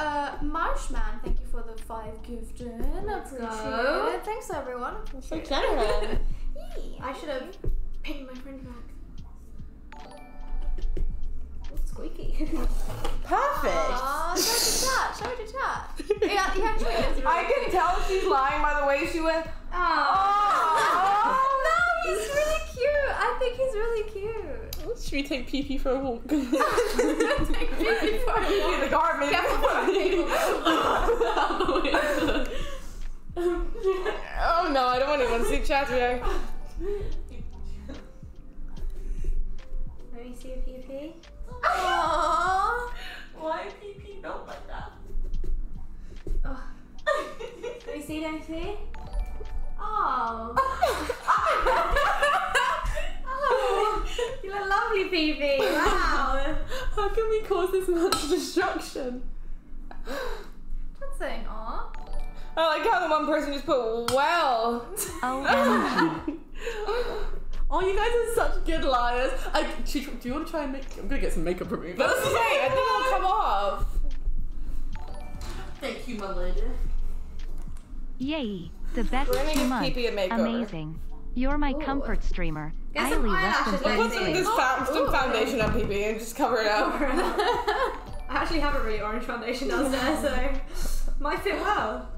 Uh, Marshman, thank you for the five gifted. Appreciate go. it. Thanks, everyone. So generous. I should have pinned my friend back. Oh, squeaky. Perfect. Aw, show it to chat. Show it to chat. Yeah, he actually is really I can tell she's lying by the way she went. Oh. No, he's really cute. I think he's really cute. Should we take PP for a walk? take PP for a in the garment. oh Oh no, I don't want anyone to see chat react. Let me see a PP. Aww. Why PP not like that? Oh. Let me see, let me see. Oh. Oh. You look lovely, PP. Wow. How can we cause this much destruction? Not saying aw. I like how the one person just put well. OMG. Oh. oh, you guys are such good liars. I, do you- do you want to try and make? I'm gonna get some makeup remover. That's the thing. I think it'll come off. Thank you, my lady. Yay. The best We're gonna two months. Pee-Pee a makeover. Amazing. You're my comfort streamer. Get some leave less than eyelashes, We'll put some, days. this fa- some foundation on PP and just cover it up. I actually have a really orange foundation downstairs, so might fit well.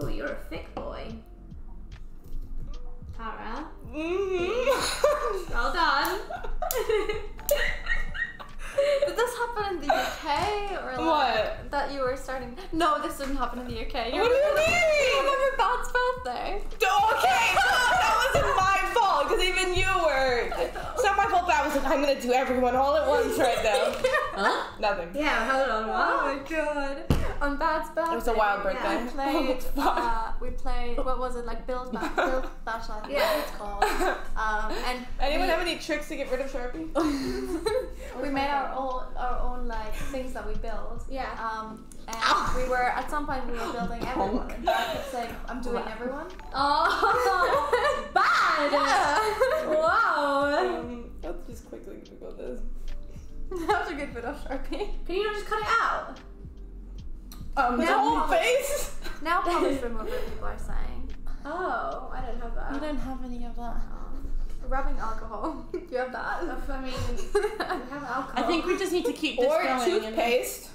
Oh, you're a thick boy. Tara, Mm-hmm. well done. Did this happen in the UK or like What? that you were starting? No, this didn't happen in the UK. What do you mean? You remember Bad's birthday? Okay, no, that wasn't my fault because even you were. It's not my fault. But I was like, I'm gonna do everyone all at once right now. Huh? Nothing. yeah, hold on. Oh What? my god. On Bad's birthday. It was a wild we birthday. played, It's fun. uh, we played, what was it, like Build Bash, Build Bash, I think Yeah. it's called. Um, and Anyone we, have any tricks to get rid of Sharpie? we made our own, our own like things that we build. Yeah. Um, and we were, at some point we were building everyone. And I kept saying, I'm doing everyone. Oh, bad. Wow. Um, let's just quickly Google this. that was a good bit of Sharpie. Can you not just cut it out? Um, the Now whole polish. face. Now polish remover, people are saying. Oh, I don't have that. You don't have any of that. Rubbing alcohol. Do you have that? Uh, I mean, we have alcohol. I think we just need to keep this Or going. and- toothpaste.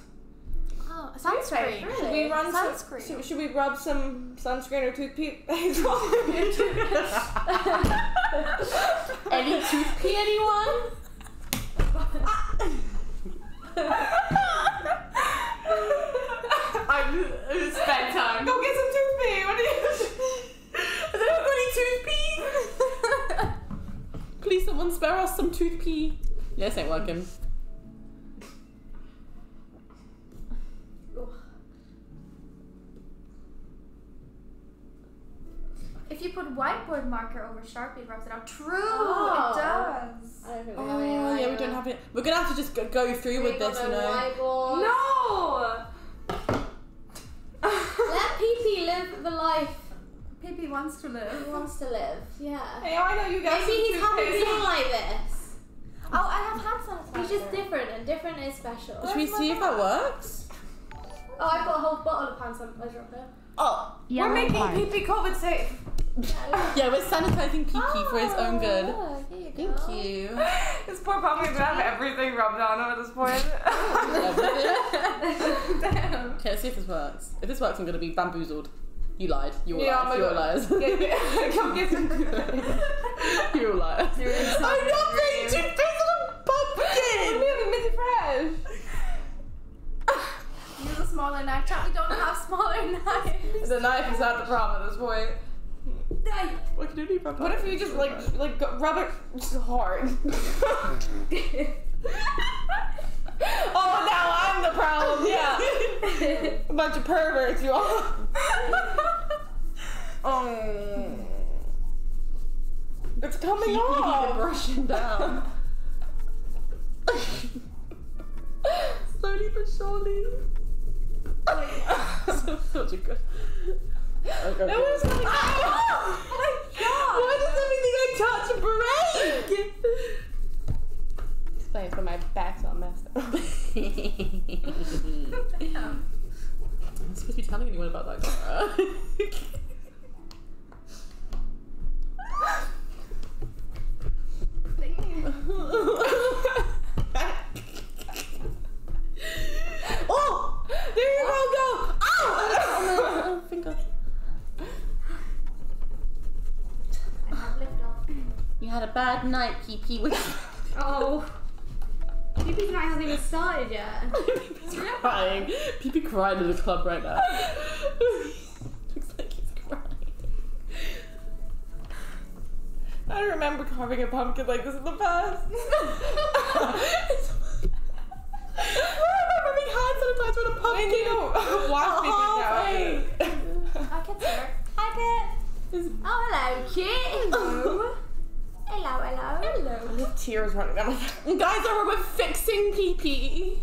Oh, sunscreen. Really? Should we run some? Sunscreen. Should, should we rub some sunscreen or toothpaste? Any toothpaste? anyone? I'm it's bedtime. Go get some toothpaste. What do you? Has anyone got any toothpee? Please, someone spare us some toothpee. Yeah, this ain't working. If you put whiteboard marker over Sharpie, it rubs it out. True, Oh. it does. I don't think we have Oh, any yeah, we either. don't have it. We're gonna have to just go, go through with We got this, you know. whiteboard. No. Let PP live the life PP wants to live. he live. wants to live. Yeah. Hey, I know you guys. Maybe some he's happy toothpaste. being like this. Oh, I have hand sanitizer. He's just different, and different is special. Should we see if that works? Oh, I've got a whole bottle of hand sanitizer up there. Oh, Yellow We're making heart. PP COVID safe. yeah, we're sanitizing PP for his own oh, good. Oh, here you Thank go. you. This poor puppy's gonna have everything rubbed on him at this point. Damn. Okay, let's see if this works. If this works, I'm gonna be bamboozled. You lied. You all Yeah, lied. Oh I'm You all gonna- liars. Yeah, yeah. Come get some you all liars. I'm not putting toothpaste on a pumpkin. We have a Minty Fresh. Use a smaller knife. Chat, we don't have smaller knives. The knife is not the problem at this point. What can you do about What if you just like like go- rub it hard? oh, now I'm the problem. Yeah, a bunch of perverts, you all. oh, um, it's coming keep, off. brushing down? Slowly but surely. Such a good. Okay, It was coming ah, off. Oh my god! Why does everything I touch break? Explain for my back's all messed up. I'm supposed to be telling anyone about that Cara. oh! There you go, go! Ow! Finger. I have lifted off. You had a bad night, PP. with Oh. PP's night hasn't even started yet. He's crying. PP crying in the club right now. Looks like he's crying. I don't remember carving a pumpkin like this in the past. I remember being hand sanitized with a pumpkin. I know. Wash paper now. Hi, Kit, sir. Hi, Kit. Oh, hello, Kit. Hello. Hello, hello. Hello. I have tears running down my face. Guys, are we fixing PP?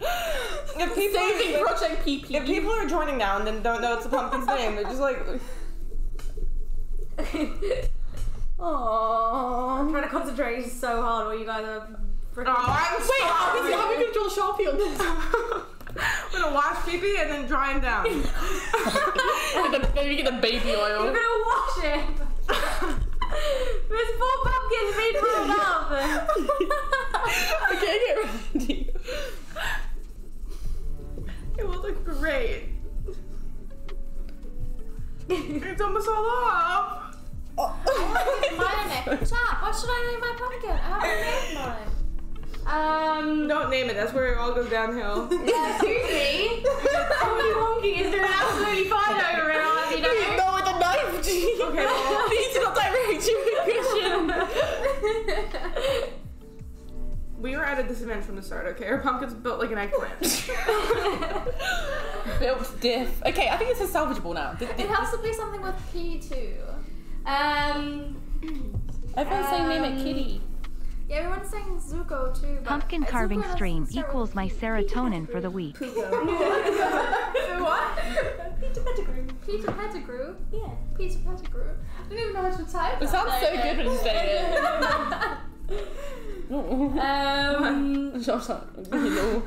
If people Saving are, Project PP. if people are joining now and don't know it's a pumpkin's name, they're just like, I'm trying to concentrate so hard while you guys are freaking. oh, I'm Wait, how are we, how are we gonna Sharpie on this? I'm gonna wash PP and then dry him down. Maybe get the baby You're gonna wash it. There's four pumpkins being rolled up. It's almost all off. My name. Chat, what should I name my pumpkin? I haven't named mine. Um. Don't name it. That's where it all goes downhill. Uh, Susie. Honky Wonky is doing an absolutely fine over have you know. No, with a knife, Gee. Okay, well- Please do not direct you with we were at a disadvantage from the start. Okay, our pumpkin's built like an eggplant. Built diff. Okay, I think this is salvageable now. Th- It th- has to be something with P too. Um. Everyone's saying name it Kitty. Yeah, everyone's saying Zuko too. But Pumpkin Zuko carving doesn't stream equals my serotonin for the week. what? Peter Pettigrew. Peter Pettigrew? Yeah. Peter Pettigrew. I don't even know how to type It that. sounds so good when you say it. Um. Shut up. Hello.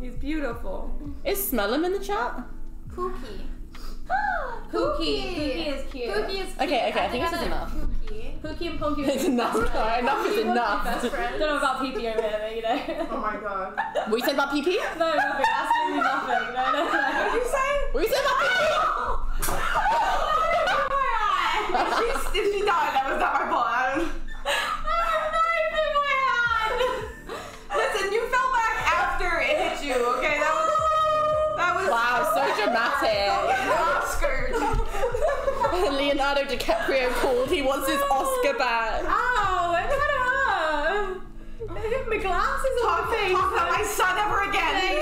He's beautiful. Is smell him in the chat? Pookie. Pookie. Pookie is cute. Pookie is cute. Okay, okay, I think this is enough. Pookie. Pookie and Punky. It's enough. Enough is enough. Best friends. Don't know about PP over here, but you know. Oh my god. What you said about PP? No, nothing. Absolutely nothing. No, no, no. What did you say? What you said about if, Leonardo DiCaprio called. He wants his Oscar back. Ow, it kind of hurt. It my glasses on Talk, my face. talk about my son ever again.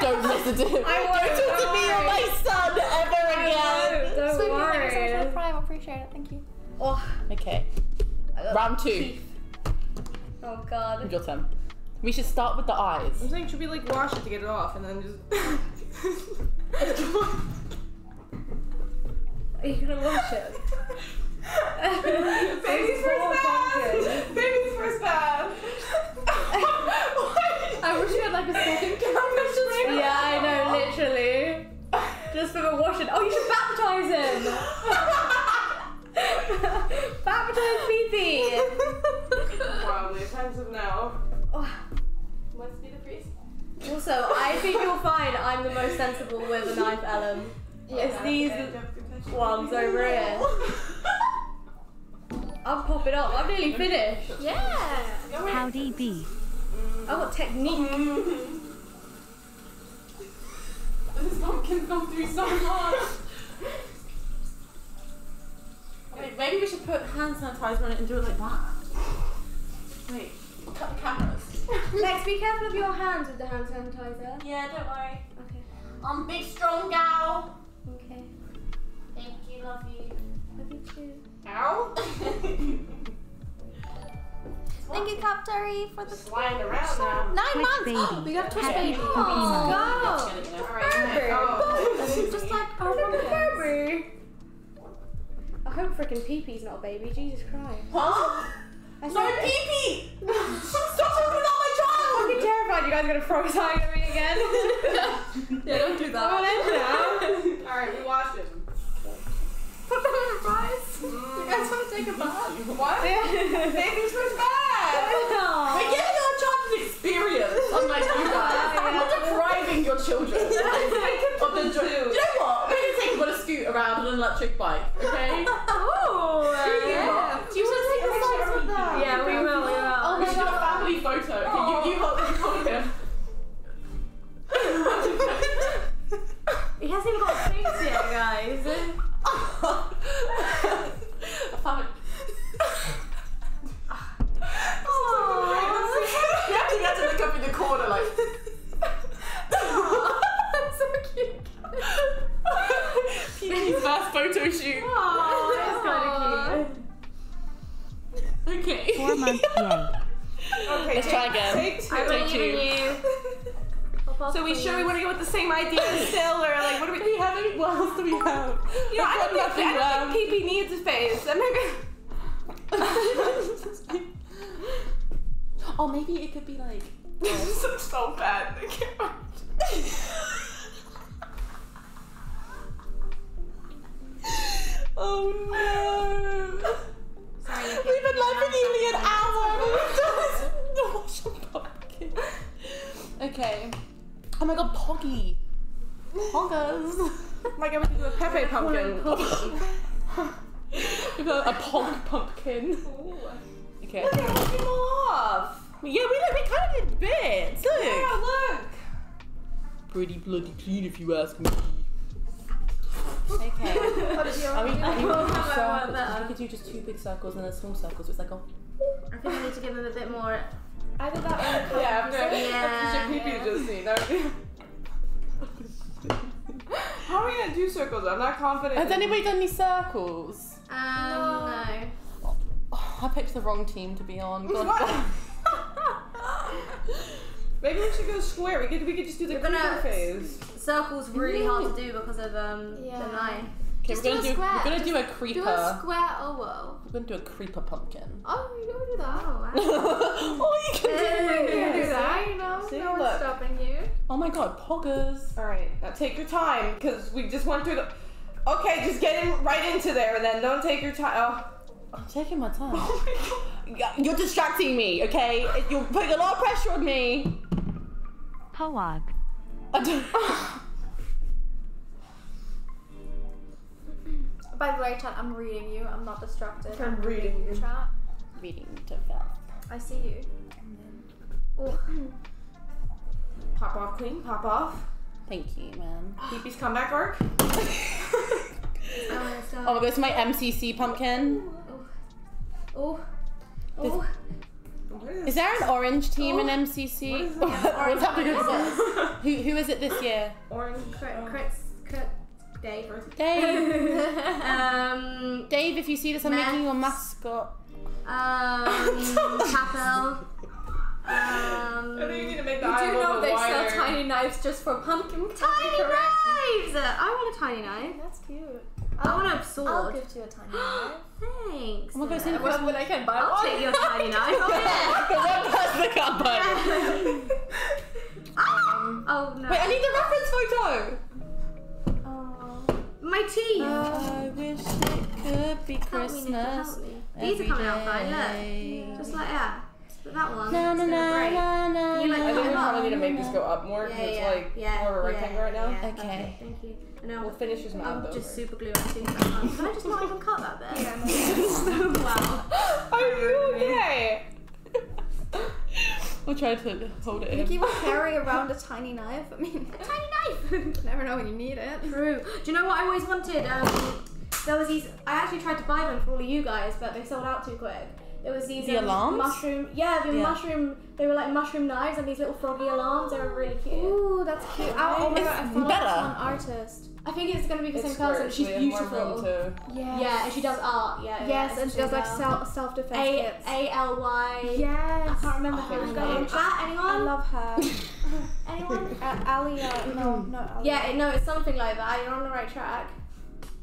Don't listen to him. I won't, Don't talk to me or my son ever again. Don't Sweet, thank you so much for the prime. I appreciate it. Thank you. Oh, Okay. Round two. oh god. Your turn. We should start with the eyes. I'm saying, should we like wash it to get it off and then just. Are you gonna wash it? Baby's first bath. Baby's first bath. I wish you had like a second camera just Yeah, I know, literally. Just for the washing. Oh, you should baptize him! baptize PP! Probably offensive now. Oh. Wants to be the priest? Also, I think you'll find I'm the most sensible with a knife, Ellen. Oh, it's these ones over here. I'm popping up. I'm nearly finished. Yeah. Howdy B. I've got technique. This pumpkin's gone through so much. Wait, maybe we should put hand sanitizer on it and do it like that. Wait, cut the cameras. Lex, be careful of your hands with the hand sanitizer. Yeah, don't worry. Okay. I'm big, strong gal. Okay. Thank you, love you. Love you too. Ow. Thank you, Captari, for the Flying around now. nine Twitch months. baby. Oh, we got Twitch Happy baby. Pokemon. Go. Alright. Oh. oh. Just like our pumpkins. Baby. I hope freaking PP not a baby. Jesus Christ. Huh? I No, said- pee pee! Stop talking about my child! I'm child! terrified you guys are gonna throw something at me again. Yeah, don't do that. I'm on edge now. Alright, we washed it. Put them in fries. You guys want to take a bath? What? Baby's first bath. We're giving our child an experience, unlike you guys. We're depriving your children of the joy. Do you know what? We're take them on a scoot around on an electric bike, okay? Oh, Yeah. Do you want to take a photo with them? Yeah, we will, we will. Oh, we should do a family photo. Okay, you, you hold, you hold him. He hasn't even got his first photo shoot. Aww, Okay. Four months young. Okay. Let's try again. Take two. I Take two. So we sure we want to go with the same idea still, or like what do we? Do we have any? What else do we have? You know, I don't think, I don't think PP needs a face. Oh, maybe it could be like. this is so bad. I can't. Oh no! Sorry, We've been live for nearly an hour. And pumpkin. Okay. Oh my god, Poggy. Poggers. Like I would do a Pepe pumpkin. We've got a pog pumpkin. Okay. Look, I'm looking off. Yeah, we we kind of did bits. Look. Yeah, look. Pretty bloody clean if you ask me. Okay. What is your I mean, I we could do circles. We could do just two big circles and then small circles. So it's like a. I think I need to give him a bit more. I did that one. Yeah, after Yeah. after shit PP just seen. That would be. How are we gonna do circles? I'm not confident. Has anybody done any circles? Um, no. Oh, I picked the wrong team to be on. God. What? Maybe we should go square. We could we could just do the We're creeper phase. Circle's really hard to do because of um Yeah. the knife. Okay, Just we're gonna do do. a square. We're gonna do a creeper. Do creeper. a square oval. We're gonna do a creeper pumpkin. Oh, you don't do that. Oh, wow. oh, you can do You it. do that, you know? See, no one's look. stopping you. Oh my god, poggers. All right, now take your time because we just went through the. Okay, just get in right into there, and then don't take your time. I'm taking my time. Oh. Yeah, You're distracting me, okay? You're putting a lot of pressure on me. Poag. I don't- By the way, chat, I'm reading you. I'm not distracted. I'm reading you. Chat, Reading to Val. I see you. Pop off, queen. Pop off. Thank you, man. PP's comeback arc. Oh, it's, uh, Oh my god, it's my MCC pumpkin. oh, oh. What Is there an orange team in MCC? What is that? What's who, who is it this year? Orange. Crit, oh. crits, crit, Dave. Dave. um, Dave, if you see this, I'm Maths. making your mascot. um, Capel. I Um, think you need to make the You do a know they wider. sell tiny knives just for pumpkin. tiny knives. I want a tiny knife. That's cute. I want a I'll give you a tiny knife. Thanks. Oh my god, it's in when, when I can buy I'll one. take your tiny knife. Oh, One person can't buy it. yeah. oh no. Wait, I need the reference photo. Oh. My teeth. I wish it could be Help me, Christmas. help me. These are every coming out fine, day. look. Just like that. But that one. Na na is gonna na break. na na. You like I think we Come probably need to make this go up more because Yeah, it's like yeah, more of a yeah, rectangle right now. yeah, Okay. perfect, Thank you. And now We'll finish his mouth I'm just super glue my teeth back on. Can I just not even cut that bit? Yeah. wow. Are you okay? We'll try to hold it in. Niki will carry around a tiny knife. I mean, A tiny knife. never know when you need it. True. Do you know what I always wanted? Um, there was these. I actually tried to buy them for all of you guys, but they sold out too quick. There was these The um, alarms? mushroom. Yeah, the Yeah. mushroom. They were like mushroom knives and these little froggy alarms. They were really cute. Ooh, that's cute. Oh, oh my god, I follow better. this one artist. I think it's gonna be the It's same person. square, She's so we have more beautiful. room to- Yeah, and she does art. Yeah. Yes, yeah, and she does like self self defense A kits. A L Y. Yes. I can't remember Okay, her we name. got it. Chat, I love her. Anyone? Uh, Ali, uh, no, not Ali. Yeah, no, it's something like that. You're on the right track.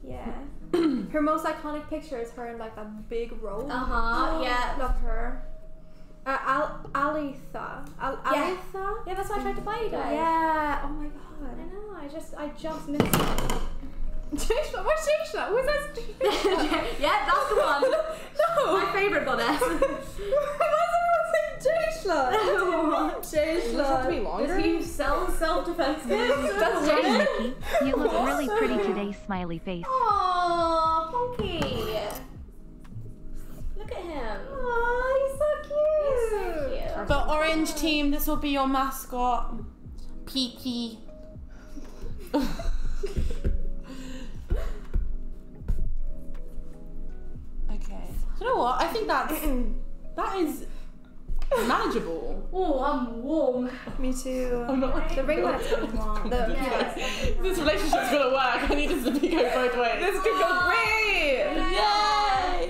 Yeah. her most iconic picture is her in like that big robe. Uh huh. Yeah. Love her. Uh, Al- Alitha. Al- Yeah. Alitha? Yeah, that's why I tried to buy you guys. Yeah. Oh my I know. I just, I just missed it. Jishla, what's Jishla? Who's that? yeah, that's the one. no. My favorite goddess. Why does everyone say Jishla? Does it have to be Jishla. longer? Does he sell self-defense kits? That's Hey Jishla. Niki, you look really pretty today, smiley face. Aww, Punky. Look at him. Aw, he's so cute. He's so cute. The orange team, this will be your mascot. Peaky. Okay. You know what? I think that's that is manageable. Oh, I'm warm. Me too. I'm not. The ring light's really long. The, Yeah. This relationship's gonna work. I need this to be go both ways. This could go ah. great.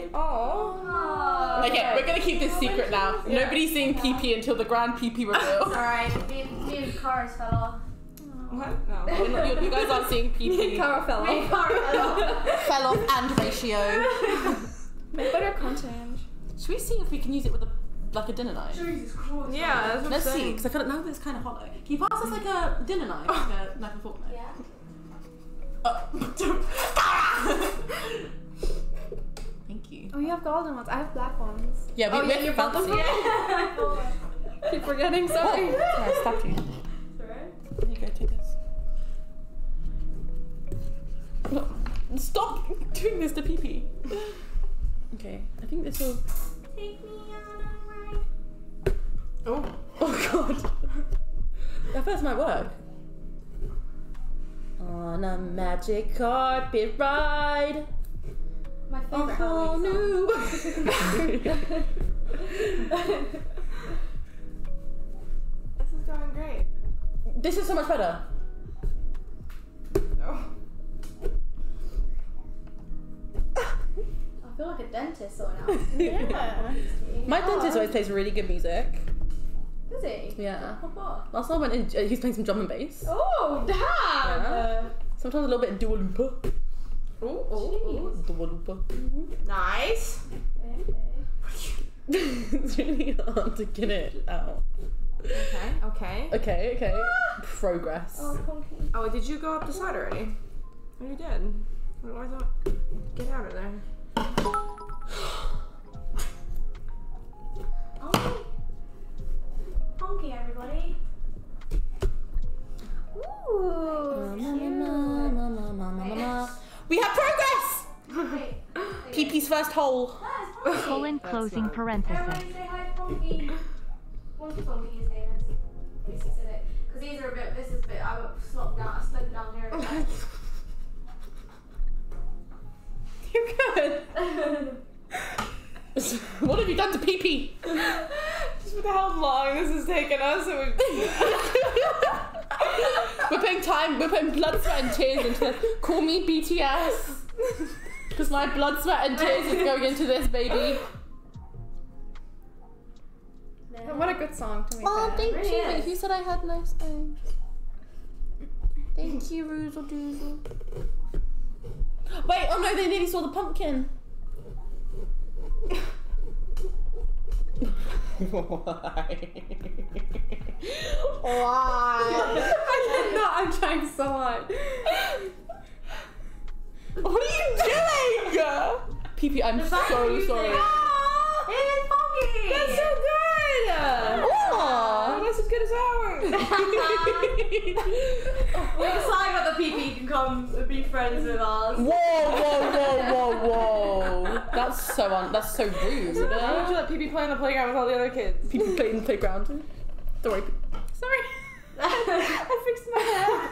Yay! Oh. Okay, we're gonna keep this secret now. Nobody's seeing PP until the grand PP reveal. Alright, me, me and Cars fell off. What? No. You're you, you guys aren't seeing PP. Cara fell and off. Cara fell off. And ratio. Make better content. Should we see if we can use it with a like a dinner knife? Jesus Christ. Yeah, that's what Let's I'm see, because I feel like now that it's kind of hollow. Can you pass us like a dinner knife, like a knife and fork knife? Yeah. Oh. Thank you. Oh, you have golden ones. I have black ones. Yeah, we, Oh, we yeah, you're found both them. Keep forgetting. Sorry. Oh, sorry, I stabbed you. Sorry. There you go, take this. No, Stop doing this to PP. Okay, I think this will. Take me on a ride. Oh. Oh god. That first might work. On a magic carpet ride. My A favorite whole Halloween song. new. This is going great. This is so much better. Oh. I feel like a dentist or now. Yeah. My dentist always plays really good music. Does he? Yeah. What? Last time I went in, uh, he's playing some drum and bass. Oh, damn. Yeah. Sometimes a little bit of Dua Lipa. Ooh, ooh, Dua Lipa. ooh. Nice. it's really hard to get it out. Okay, okay. Okay, okay. Ah! Progress. Oh, oh, did you go up the side already? Oh, you did. What I thought. Get out of there. Oh. Honky, everybody. We have progress! Wait. PP's first hole. That is Honky. Colon closing parenthesis. Everybody say hi to Honky. Honky Honky, his name is. Lucy said it. Because these are a bit, this is a bit, I slopped down, I slipped down here. Oh, a. You're good. what have you done to PP? Just with how long this has taken us, it would We're putting time, we're putting blood, sweat, and tears into this. Call me BTS. Because my blood, sweat, and tears is going into this, baby. What a good song to me. Oh, thank you. is. Who said I had nice things? Thank you, Roozle Doozle. Wait, oh no, they nearly saw the pumpkin. Why? Why? I cannot. I'm trying so hard. What are you doing? PP, I'm so music. Sorry. It's Honky! That's so good! Aw. Almost as good as ours! We decide whether PP can come and be friends with us. Whoa, whoa, whoa, whoa, whoa. That's so un- that's so rude. Why would you let PB play on the playground with all the other kids? People play in the playground. Don't worry. Sorry. I fixed my hair.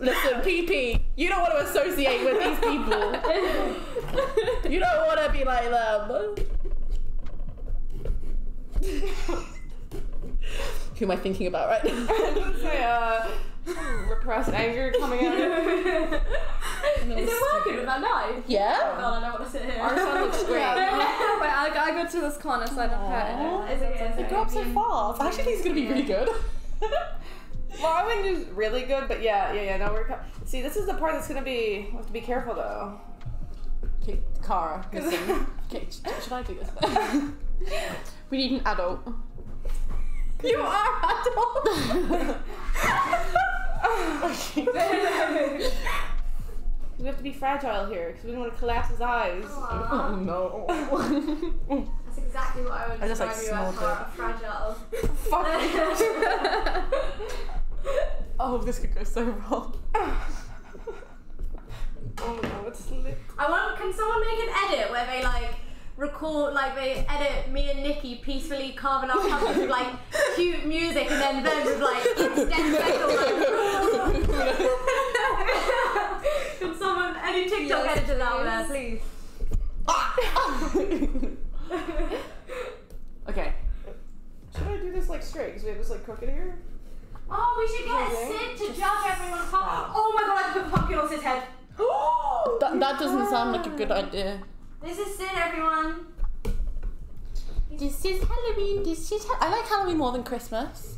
Listen, PP, you don't want to associate with these people. you don't want to be like them. Who am I thinking about right now? I was gonna say, uh, repressed anger coming out. Is it working with that knife? Yeah? God, I don't want to sit here. Our son looks great. Wait, I gotta go to this corner so I don't hurt. Is it? It grew up so fast. I actually think it's gonna be really good. Well, I wouldn't do really good, but yeah, yeah, yeah. No, we're. Co- See, this is the part that's gonna be. We have to be careful though. Okay, Cara, listen. Okay, sh- should I do this? we need an adult. You are adult. we have to be fragile here because we don't want to collapse his eyes. Oh, oh no. That's exactly what I would I just, like, describe you as, smelled fragile. Fuck. Oh, this could go so wrong. oh no, it's lit. I want. Can someone make an edit where they like record, like they edit me and Niki peacefully carving up pumpkins with like cute music, and then them with like extended like. Can someone any TikTok Yes, editors out there, please? okay. Should I do this like straight? Because we have this like crooked here. Oh, we should get Okay. Sid to judge everyone's pumpkin. Oh my god, I put a pumpkin on Sid's head. That, that doesn't sound like a good idea. This is Sid, everyone. this is Halloween, this is. Ha-. I like Halloween more than Christmas.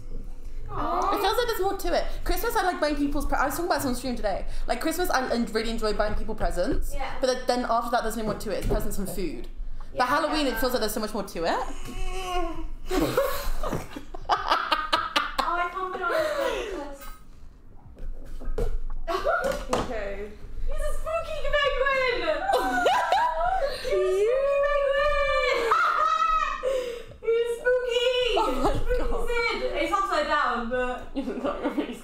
It feels like there's more to it. Christmas, I like buying people's. Pre- I was talking about this on stream today. Like Christmas, I really enjoy buying people presents. Yeah. But then- then after that, there's no more to it. It's presents and food. Yeah, But Halloween, it feels like there's so much more to it. I can't put on this. Okay. He's a spooky penguin! He's penguin! He's spooky! Oh my spooky God. Sid! It's upside down, but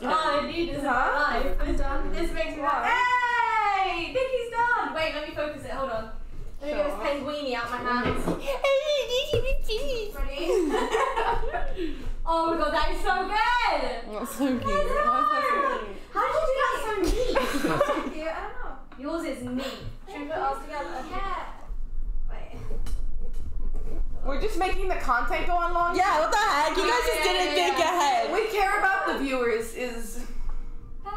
all I need is Huh? life. This makes me like, hey! Niki's done! Wait, let me focus it, hold on. Let me get this penguini out my hands. Ready? oh my god, that is so good! That's so cute. Why is that so cute? How did you do that so neat? I don't know. Yours is neat. Should we put ours together? Yeah. Wait. We're just making the content go on long. Yeah, what the heck? You guys just Yeah, didn't yeah, think yeah. ahead. We care about the viewers. Is They're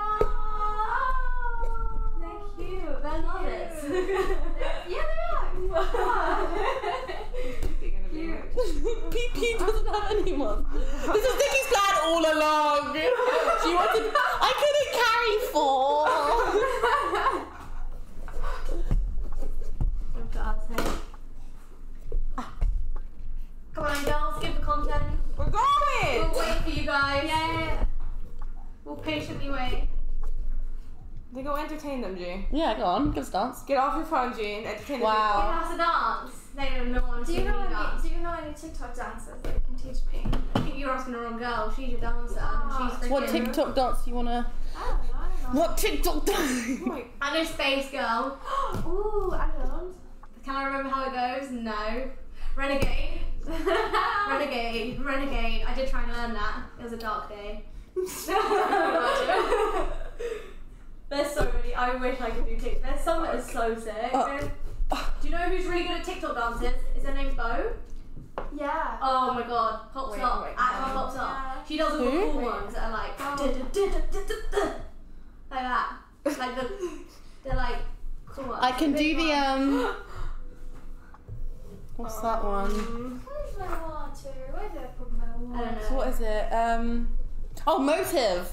cute. They're lovers. Yeah, they are. PP doesn't have anyone. This is Niki's plan all along. She wanted. I couldn't carry four. Come on, girls, give the content. we're going. We'll wait for you guys. Yeah. We'll patiently wait. Then go entertain them, Gee. Yeah, go on, give us a dance. Get off your phone, Gee, and entertain Wow. You have to dance. They don't know what Do you know any? Do you know any TikTok dances that you can teach me? I think you're asking the wrong girl. She's your dancer. and ah. she's freaking. What TikTok dance do you wanna? I don't know. I don't know. What TikTok oh dance? them. Like, I know Space Girl. Ooh, I don't. Can I remember how it goes? No. Renegade. Renegade. Renegade. I did try and learn that. It was a dark day. There's so many. I wish I could do TikTok. There's some that are so sick. Uh, do you know who's really good at TikTok dances? Is her name Bo? Yeah. Oh my god, pops Wait, up. wait, Actually no. pops up. Yeah. She does all the Who? cool ones that are like like that. Like the they're like cool ones. I can do the um. What's that one? Where's my water? Where did I put my I water? don't know. what is it? Um. Oh, motive.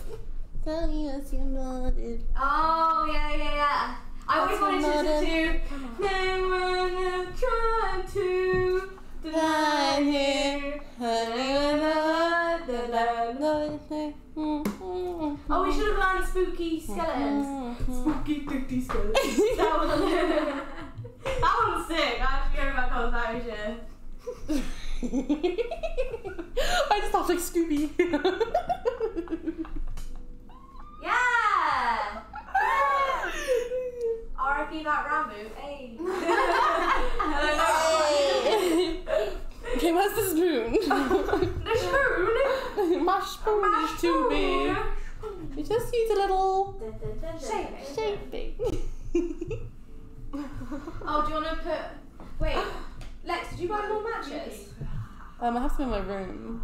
Tell me what's your motive. Oh yeah yeah yeah. I always wanted to No one ever tried to deny you. Oh, we should have learned spooky skeletons. Spooky spooky skeletons. that one. that one's sick. I have to go back on that shit. I just laughed like Scooby. Yeah! R.I.P. that Ramu. Hey. okay, where's the spoon? the spoon. My spoon is too big. You just needs a little Shape. shaping. Oh, do you want to put? Wait, Lex, did you buy more matches? um, I have some in my room.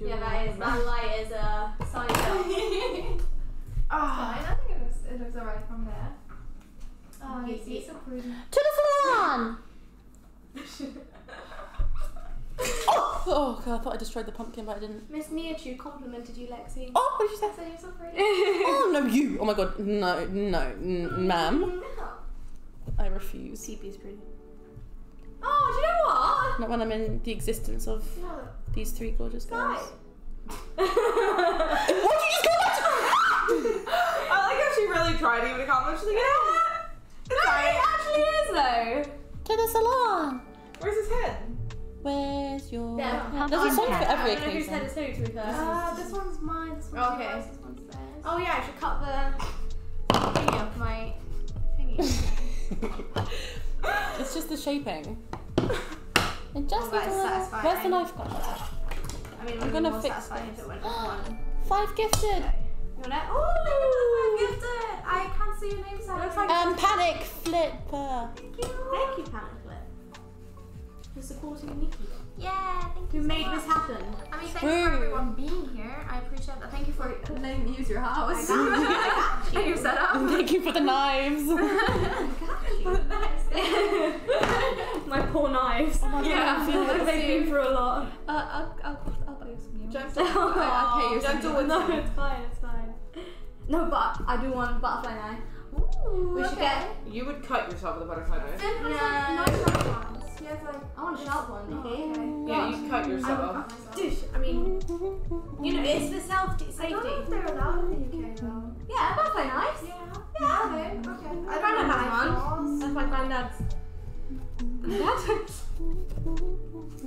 Yeah, that is that light is a side job. Ah. Fine, I think it looks, it looks alright from there. Oh, Yes, he's, he's yes. so pretty. To the salon. oh, oh god! I thought I destroyed the pumpkin, but I didn't. Miss Nihachu complimented you, Lexie. Oh, what did you say? So you're so pretty. Oh no, you! Oh my god, no, no, ma'am. No. I refuse. CP's pretty. Not when I'm in the existence of No. these three gorgeous girls. What did you just go back to? I like how she really tried to even a compliment. She's like, yeah. It's it actually is though. To the salon. Where's his head? Where's your? Yeah. head? There's a song for I every don't know whose head occasion. is who, to be fair. Uh, this one's mine, this one's Okay. yours, this one's theirs. Oh yeah, I should cut the thingy off my thingy. It's just the shaping. It just Oh, that needs a little- satisfying. Where's the knife gone? I mean, it I'm would be gonna more fix satisfying this. if it went one. Five gifted. You want it? Ooh, gifted! I can't see your name, so Looks like- Um, panic flipper. Thank you, Panic for supporting Niki. Yeah, thank Who you so made much. this happen? I mean, thank you for everyone being here. I appreciate that. Thank you for letting me use your house. I got and your setup. Thank you for the knives. My poor knives. Yeah. They've been through a lot. Uh, I'll, I'll, I'll buy you some new ones. Gentle. I pay you Gentle with No, it's fine, it's fine. No, but I do want butterfly knife. Ooh, We should okay. get. You would cut yourself with a butterfly knife. Then Yeah. like nice ones. He like. I want a sharp one Niki. Oh, okay. Yeah, you cut yourself. cut myself. Dude, I mean, you know, it's for self I don't know if safety. they're allowed in the UK though. Yeah, butterfly knives. Yeah. Yeah. Okay. Okay. My granddad has one. That's my granddad's. Dad.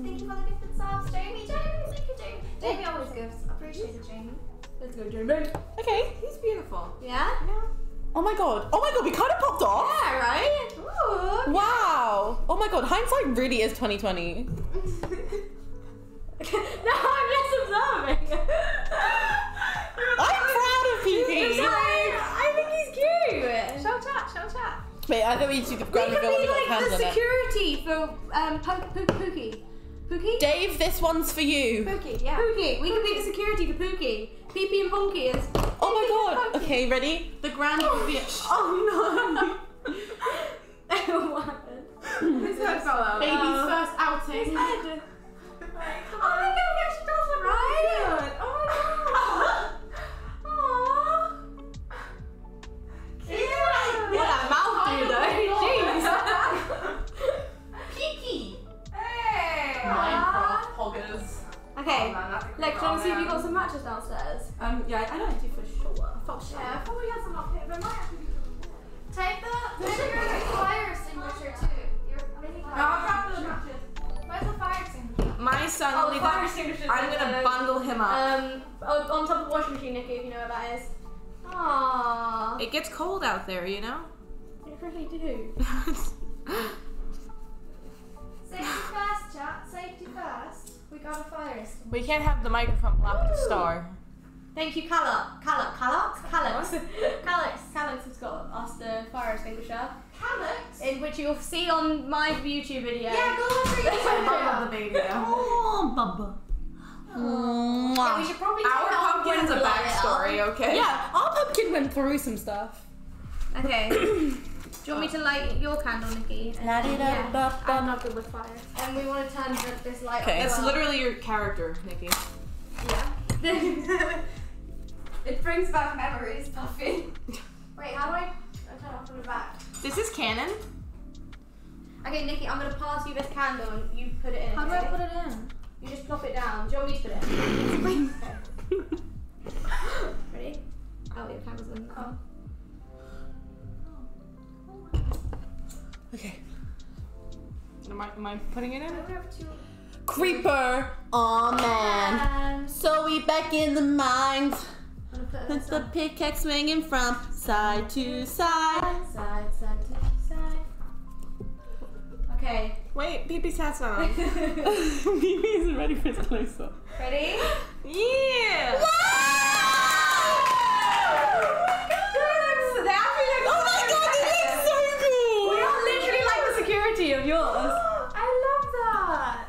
Thank you for the gifted subs, Jamie. Jamie, thank you, Jamie. Jamie always gives. Appreciate it, Jamie. Let's go, Jamie. Okay. He's beautiful. Yeah? Oh my god. Oh my god, we kind of popped off. Yeah, right? Ooh. Wow. Oh my god, hindsight really is 2020. no, I'm less observing. I'm proud of I'm PP. sorry. I think he's cute. Show chat, show chat. Wait, I think we need to We grab could reveal be the like hands the on it. security for um Pookie. Pookie? Dave, this one's for you. Pookie, yeah. Pookie. We can be the security for Pookie. PP and Punky is. Oh my god. Okay, ready? The grand oh, reveal. Oh no. what happened? His head fell out. Baby's Oh. first outing. Pumpkin went through some stuff. Okay. Do you want me to light your candle, Niki? And- I'm not good with fire. And we want to turn this light Okay. on. It's well. literally your character, Niki. Yeah. It brings back memories, Puffy. Wait, how do I, I turn it off from the back? This is canon. okay, Niki, I'm gonna pass you this candle and you put it in. How do I put it in? You just plop it down. Do you want me to put it in? Ready? Oh, your candle's in. Oh. Okay. Am I, am I putting it in? I have two. Creeper. Aw, man. So we back in the mines. I'm gonna put it With the pickaxe swinging from side to side. side, side to side. Okay. Wait, PP hat's not on. Mimi isn't ready for his close up. Ready? yeah! They of yours. I love that.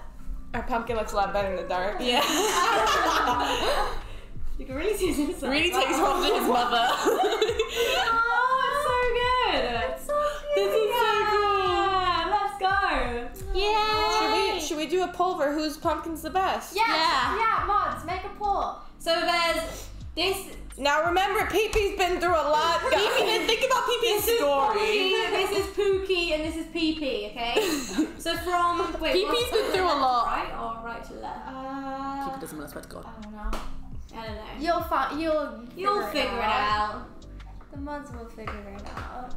Our pumpkin looks a lot better in the dark. Yeah. You can really see this. really takes off to his mother. Oh, it's so good. It's so This is so Yeah, let's go. Yeah. Should we should we do a poll for whose pumpkin's the best? Yes. Yeah. Yeah, mods, make a poll. So there's this. Now remember, PP's been through a lot. Pee guys. didn't think about Peepee's This story. Pookie, this is Pookie, and this is PP. Okay. So from wait, Pee-pee's what's been through a lot. Right or right to left? Uh, Peepee doesn't want to swear to God. I don't know. I don't know. You'll find. You'll. You'll figure it out. The mods will figure it out.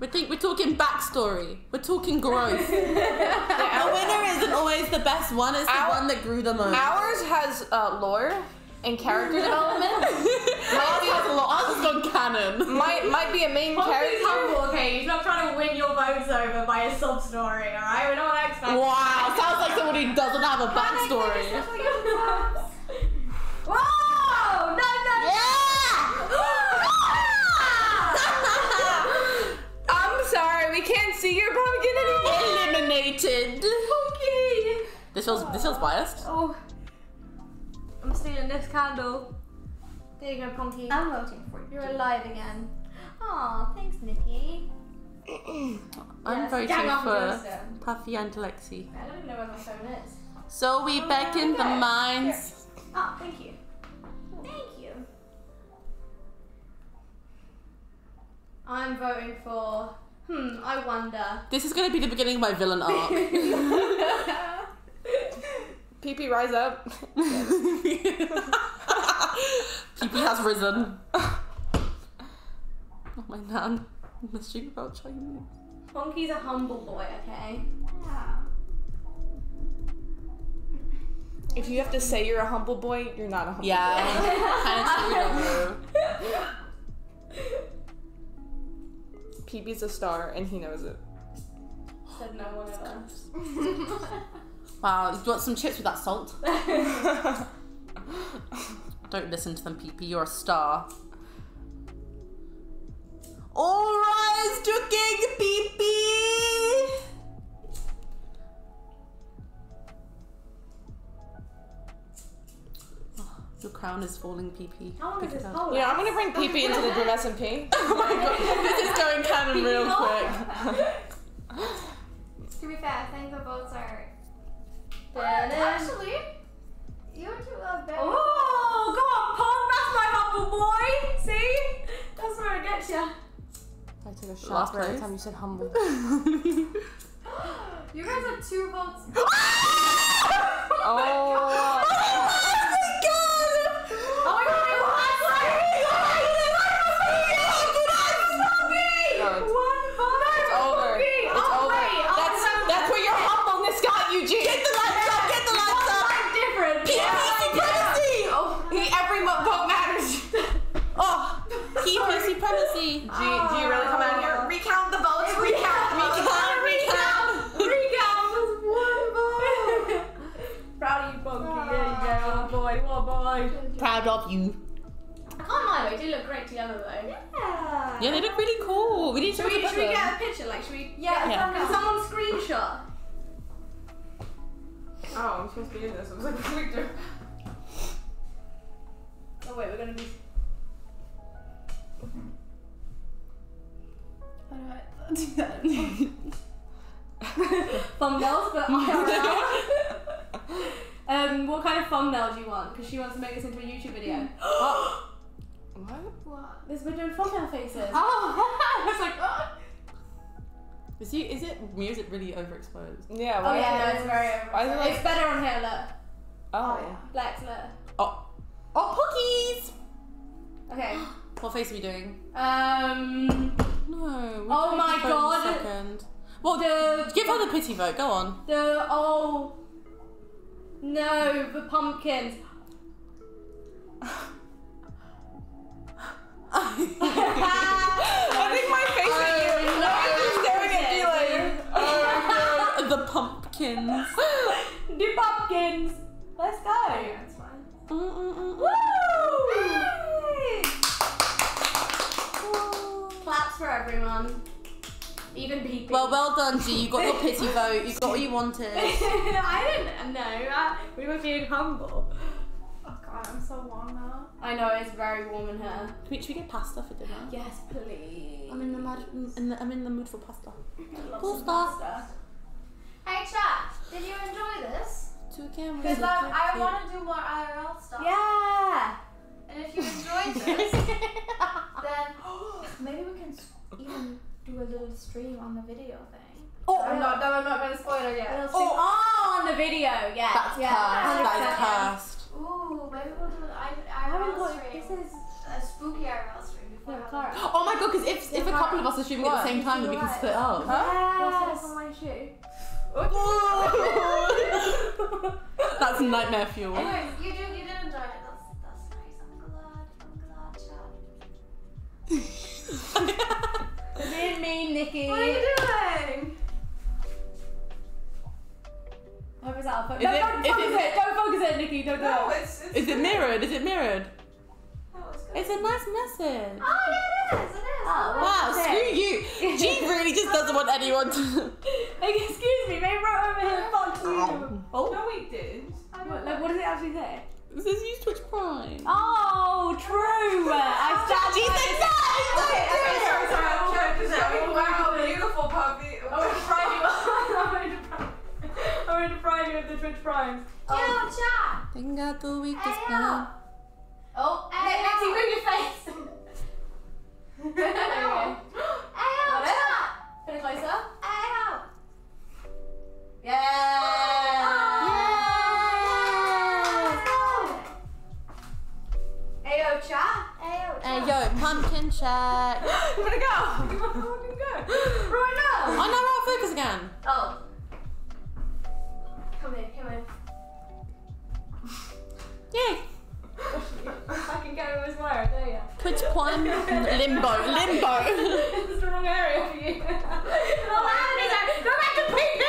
We're, think, we're talking backstory. We're talking growth. the winner isn't always the best one, it's the Our- one that grew the most. Ours has uh, lore and character development. Ours has a lot. Ours has gone canon. might might be a main Poppy's character. humble, okay? He's not trying to win your votes over by a sub story, alright? We're not X Factor. Wow, sounds like someone who doesn't have a backstory. Whoa! No, no! I'm sorry, we can't see your pumpkin anymore. Eliminated. Punky! This feels this feels biased. Oh. I'm stealing this candle. There you go, Punky. I'm voting for you. You're alive again. Aw, thanks, Niki. I'm voting for. Puffy and Lexie. I don't even know where my phone is. So we back in the mines. Oh, thank you. Thank you. I'm voting for. Hmm, I wonder. This is gonna be the beginning of my villain arc. PP, rise up. PP has risen. oh my nan. Missing about Chinese. Honky's a humble boy, okay? Yeah. If you have to say you're a humble boy, you're not a humble boy. Yeah, kind of true though. boy. PP's a star, and he knows it. Said no one of us. do you want some chips with that salt? Don't listen to them, PP. You're a star. Alright, it's cooking, PP! Oh, Your crown is falling, PP. How long is this poll? Yeah, I'm gonna bring PP into the group SMP. Oh my god, this is going canon real quick. To be fair, I think the votes are. Actually. You two are very. Oh, go on, Pong. That's my humble boy. See? That's where it gets you. I took a Last shot every place. time you said humble. You guys have two votes. Oh. Oh Proud of you. I can't lie, they do look great together though. Yeah. Yeah, they look really cool. We need to Should we, should we get a picture? Like, should we? Yeah, Yeah. Can someone screenshot? Oh, I'm supposed to be in this. I was like, Victor. Oh wait, we're gonna be. How do I do that? thumbnails for IRL. Um, what kind of thumbnail do you want? Because she wants to make this into a YouTube video. What? What? This we're doing thumbnail faces. Oh, I was like, oh. Is, he, is it music really overexposed? Yeah. Oh Why? yeah, no, it's very. Why is it like? It's better on here. Look, Oh. Lex, look. Oh, oh, pookies! Okay. What face are we doing? Um, No. Oh my to vote in a God. Second. Well, the give her the pity vote. Go on. the oh no, the pumpkins. I think my face at you. Oh, No, I'm just staring at you like. oh no, oh, the pumpkins. the pumpkins. Let's go. That's fine. Woo! Claps for everyone. Even people. Well, well done, Gee. You got your pity vote. You got what you wanted. I didn't know. I, we were being humble. Oh god, I'm so warm now. I know it's very warm in here. Should we, should we get pasta for dinner? Yes, please. I'm in the mood. In the, I'm in the mood for pasta. Cool Pasta. Hey chat, did you enjoy this? Two cameras. Because I, I want to do more IRL stuff. Yeah. And if you enjoyed this, then maybe we can even do a little stream on the video thing. Oh, I'm not, no, I'm not going to spoil it yet. Oh, oh, on the video. Yeah. That's yeah. cursed. That is 100%. cursed. Ooh, maybe we'll do an I- I haven't IRL got stream. This is. a spooky IRL stream before No, Cara. Oh my god, because if, if a couple of us are shooting at the same time, then we can split up. Yes. on my shoe. That's nightmare fuel. Anyways, you did, you did enjoy it. That's, that's nice. I'm glad. I'm glad, chat. It didn't mean Niki. What are you doing? I hope it's out of focus. No, it- don't is focus it- it. Don't focus it, Niki. Don't do it. it's, it's Is it mirrored? Is it mirrored? Oh, it's good. It's a nice message. Oh, yeah, it is. It is. Oh, Wow, Okay. screw you. Gee really just doesn't want anyone to. Like, excuse me, they wrote over here, fuck you. Oh, oh. No, we did. what, like, what does it actually say? This is use Twitch Prime. Oh, true. I stand Gee by said it. no. Okay, okay, sorry, sorry. Oh, was wow, beautiful puppy. I'm gonna deprive you. I'm gonna deprive you of the Twitch Primes. Oh. Tenga tu weakest point. Oh, Ayo. Lexie, move your face. Ayo. Ayo. Put it closer. Ayo. Yeah. Oh, Ayo, oh, cha. Hey, yo, Hey chat. yo, pumpkin check. I'm gonna go. I'm gonna go. Right now. Oh no, we're out focus again. Oh. Come here, come here. Yay. I can go as well, there you go. Twitch Prime limbo, limbo. This is the wrong area for you. go back to PP!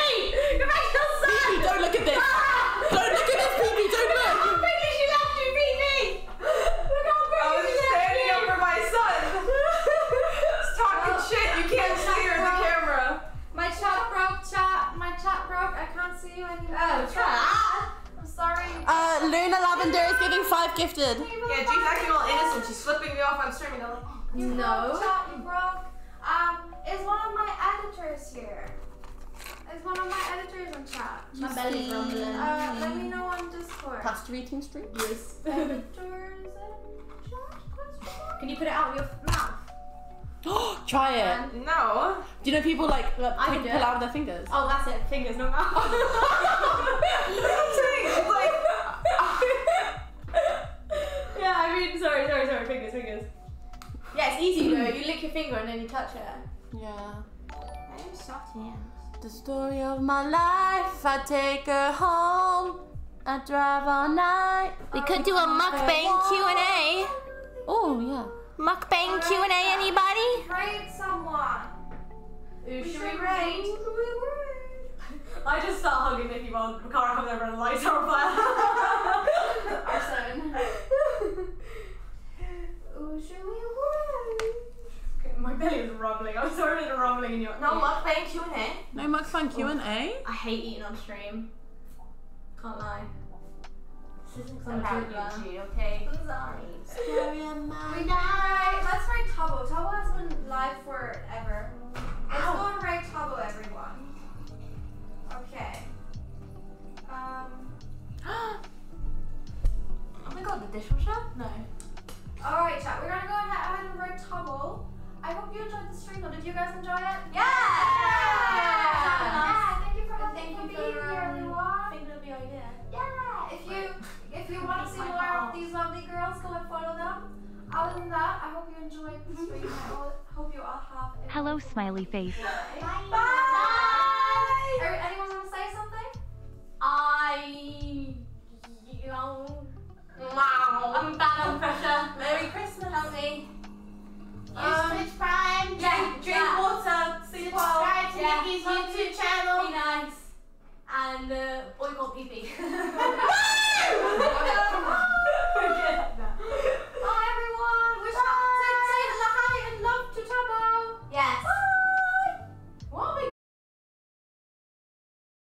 Go back to the sun! Don't look at this. Ah! Luna Lavender is giving five gifted. Yeah, she's acting all innocent. She's flipping me off on streaming. I'm like, You No. broke, chat. You broke. Um, is one of my editors here? Is one of my editors in chat? My belly's rumbling. Uh, let me know on Discord. Pasta eating stream. Yes. editors in chat? Question mark? Can you put it out of your mouth? Try it. no. Do you know people like uh, I pull, can do pull it. out with their fingers? Oh, that's it. Fingers, not mouth. I'm saying, it's like, yeah, I mean, sorry, sorry, sorry. Fingers, fingers. Yeah, it's easy though. You lick your finger and then you touch it. Yeah. I am soft hands. The story of my life. I take her home. I drive all night. We could do a mukbang Q and A. Oh yeah. Mukbang Q and A. Anybody? Rate someone. Ooh, should we should rate? Who should we rate? I just start hugging Niki while Cara comes over and the lights are on fire. Arson. Who should we rate? Okay, My belly was rumbling. I'm sorry for the rumbling in your. no mukbang Q&A. No mukbang Q and A. I hate eating on stream. Can't lie. This isn't I'm a about you, okay? I'm sorry. Story of my We can rate. Let's rate Tubbo. Tubbo has been live forever. Let's go and rate Tubbo, everyone. Okay. Um. Oh my god, the dishwasher? No. Alright, chat. We're gonna go ahead and rate Tubbo. I hope you enjoyed the stream. though. Did you guys enjoy it? Yeah! Yeah. Thank you for And thank thank you you for being for, here, um, everyone. Thinking of the idea. Yeah. If you if you want to see My more of these lovely girls, go and follow them. Other than that, I hope you enjoyed the stream. I ho- hope you all have a Hello, smiley face. Bye. Bye. Are, anyone want to say something? I. You know. Wow. I'm bad on pressure. Merry Christmas. Help me. Use Twitch Prime. Yeah, drink water, sleep well. Subscribe to yeah. Niki's YouTube channel. Be nice. And uh, oil pee pee.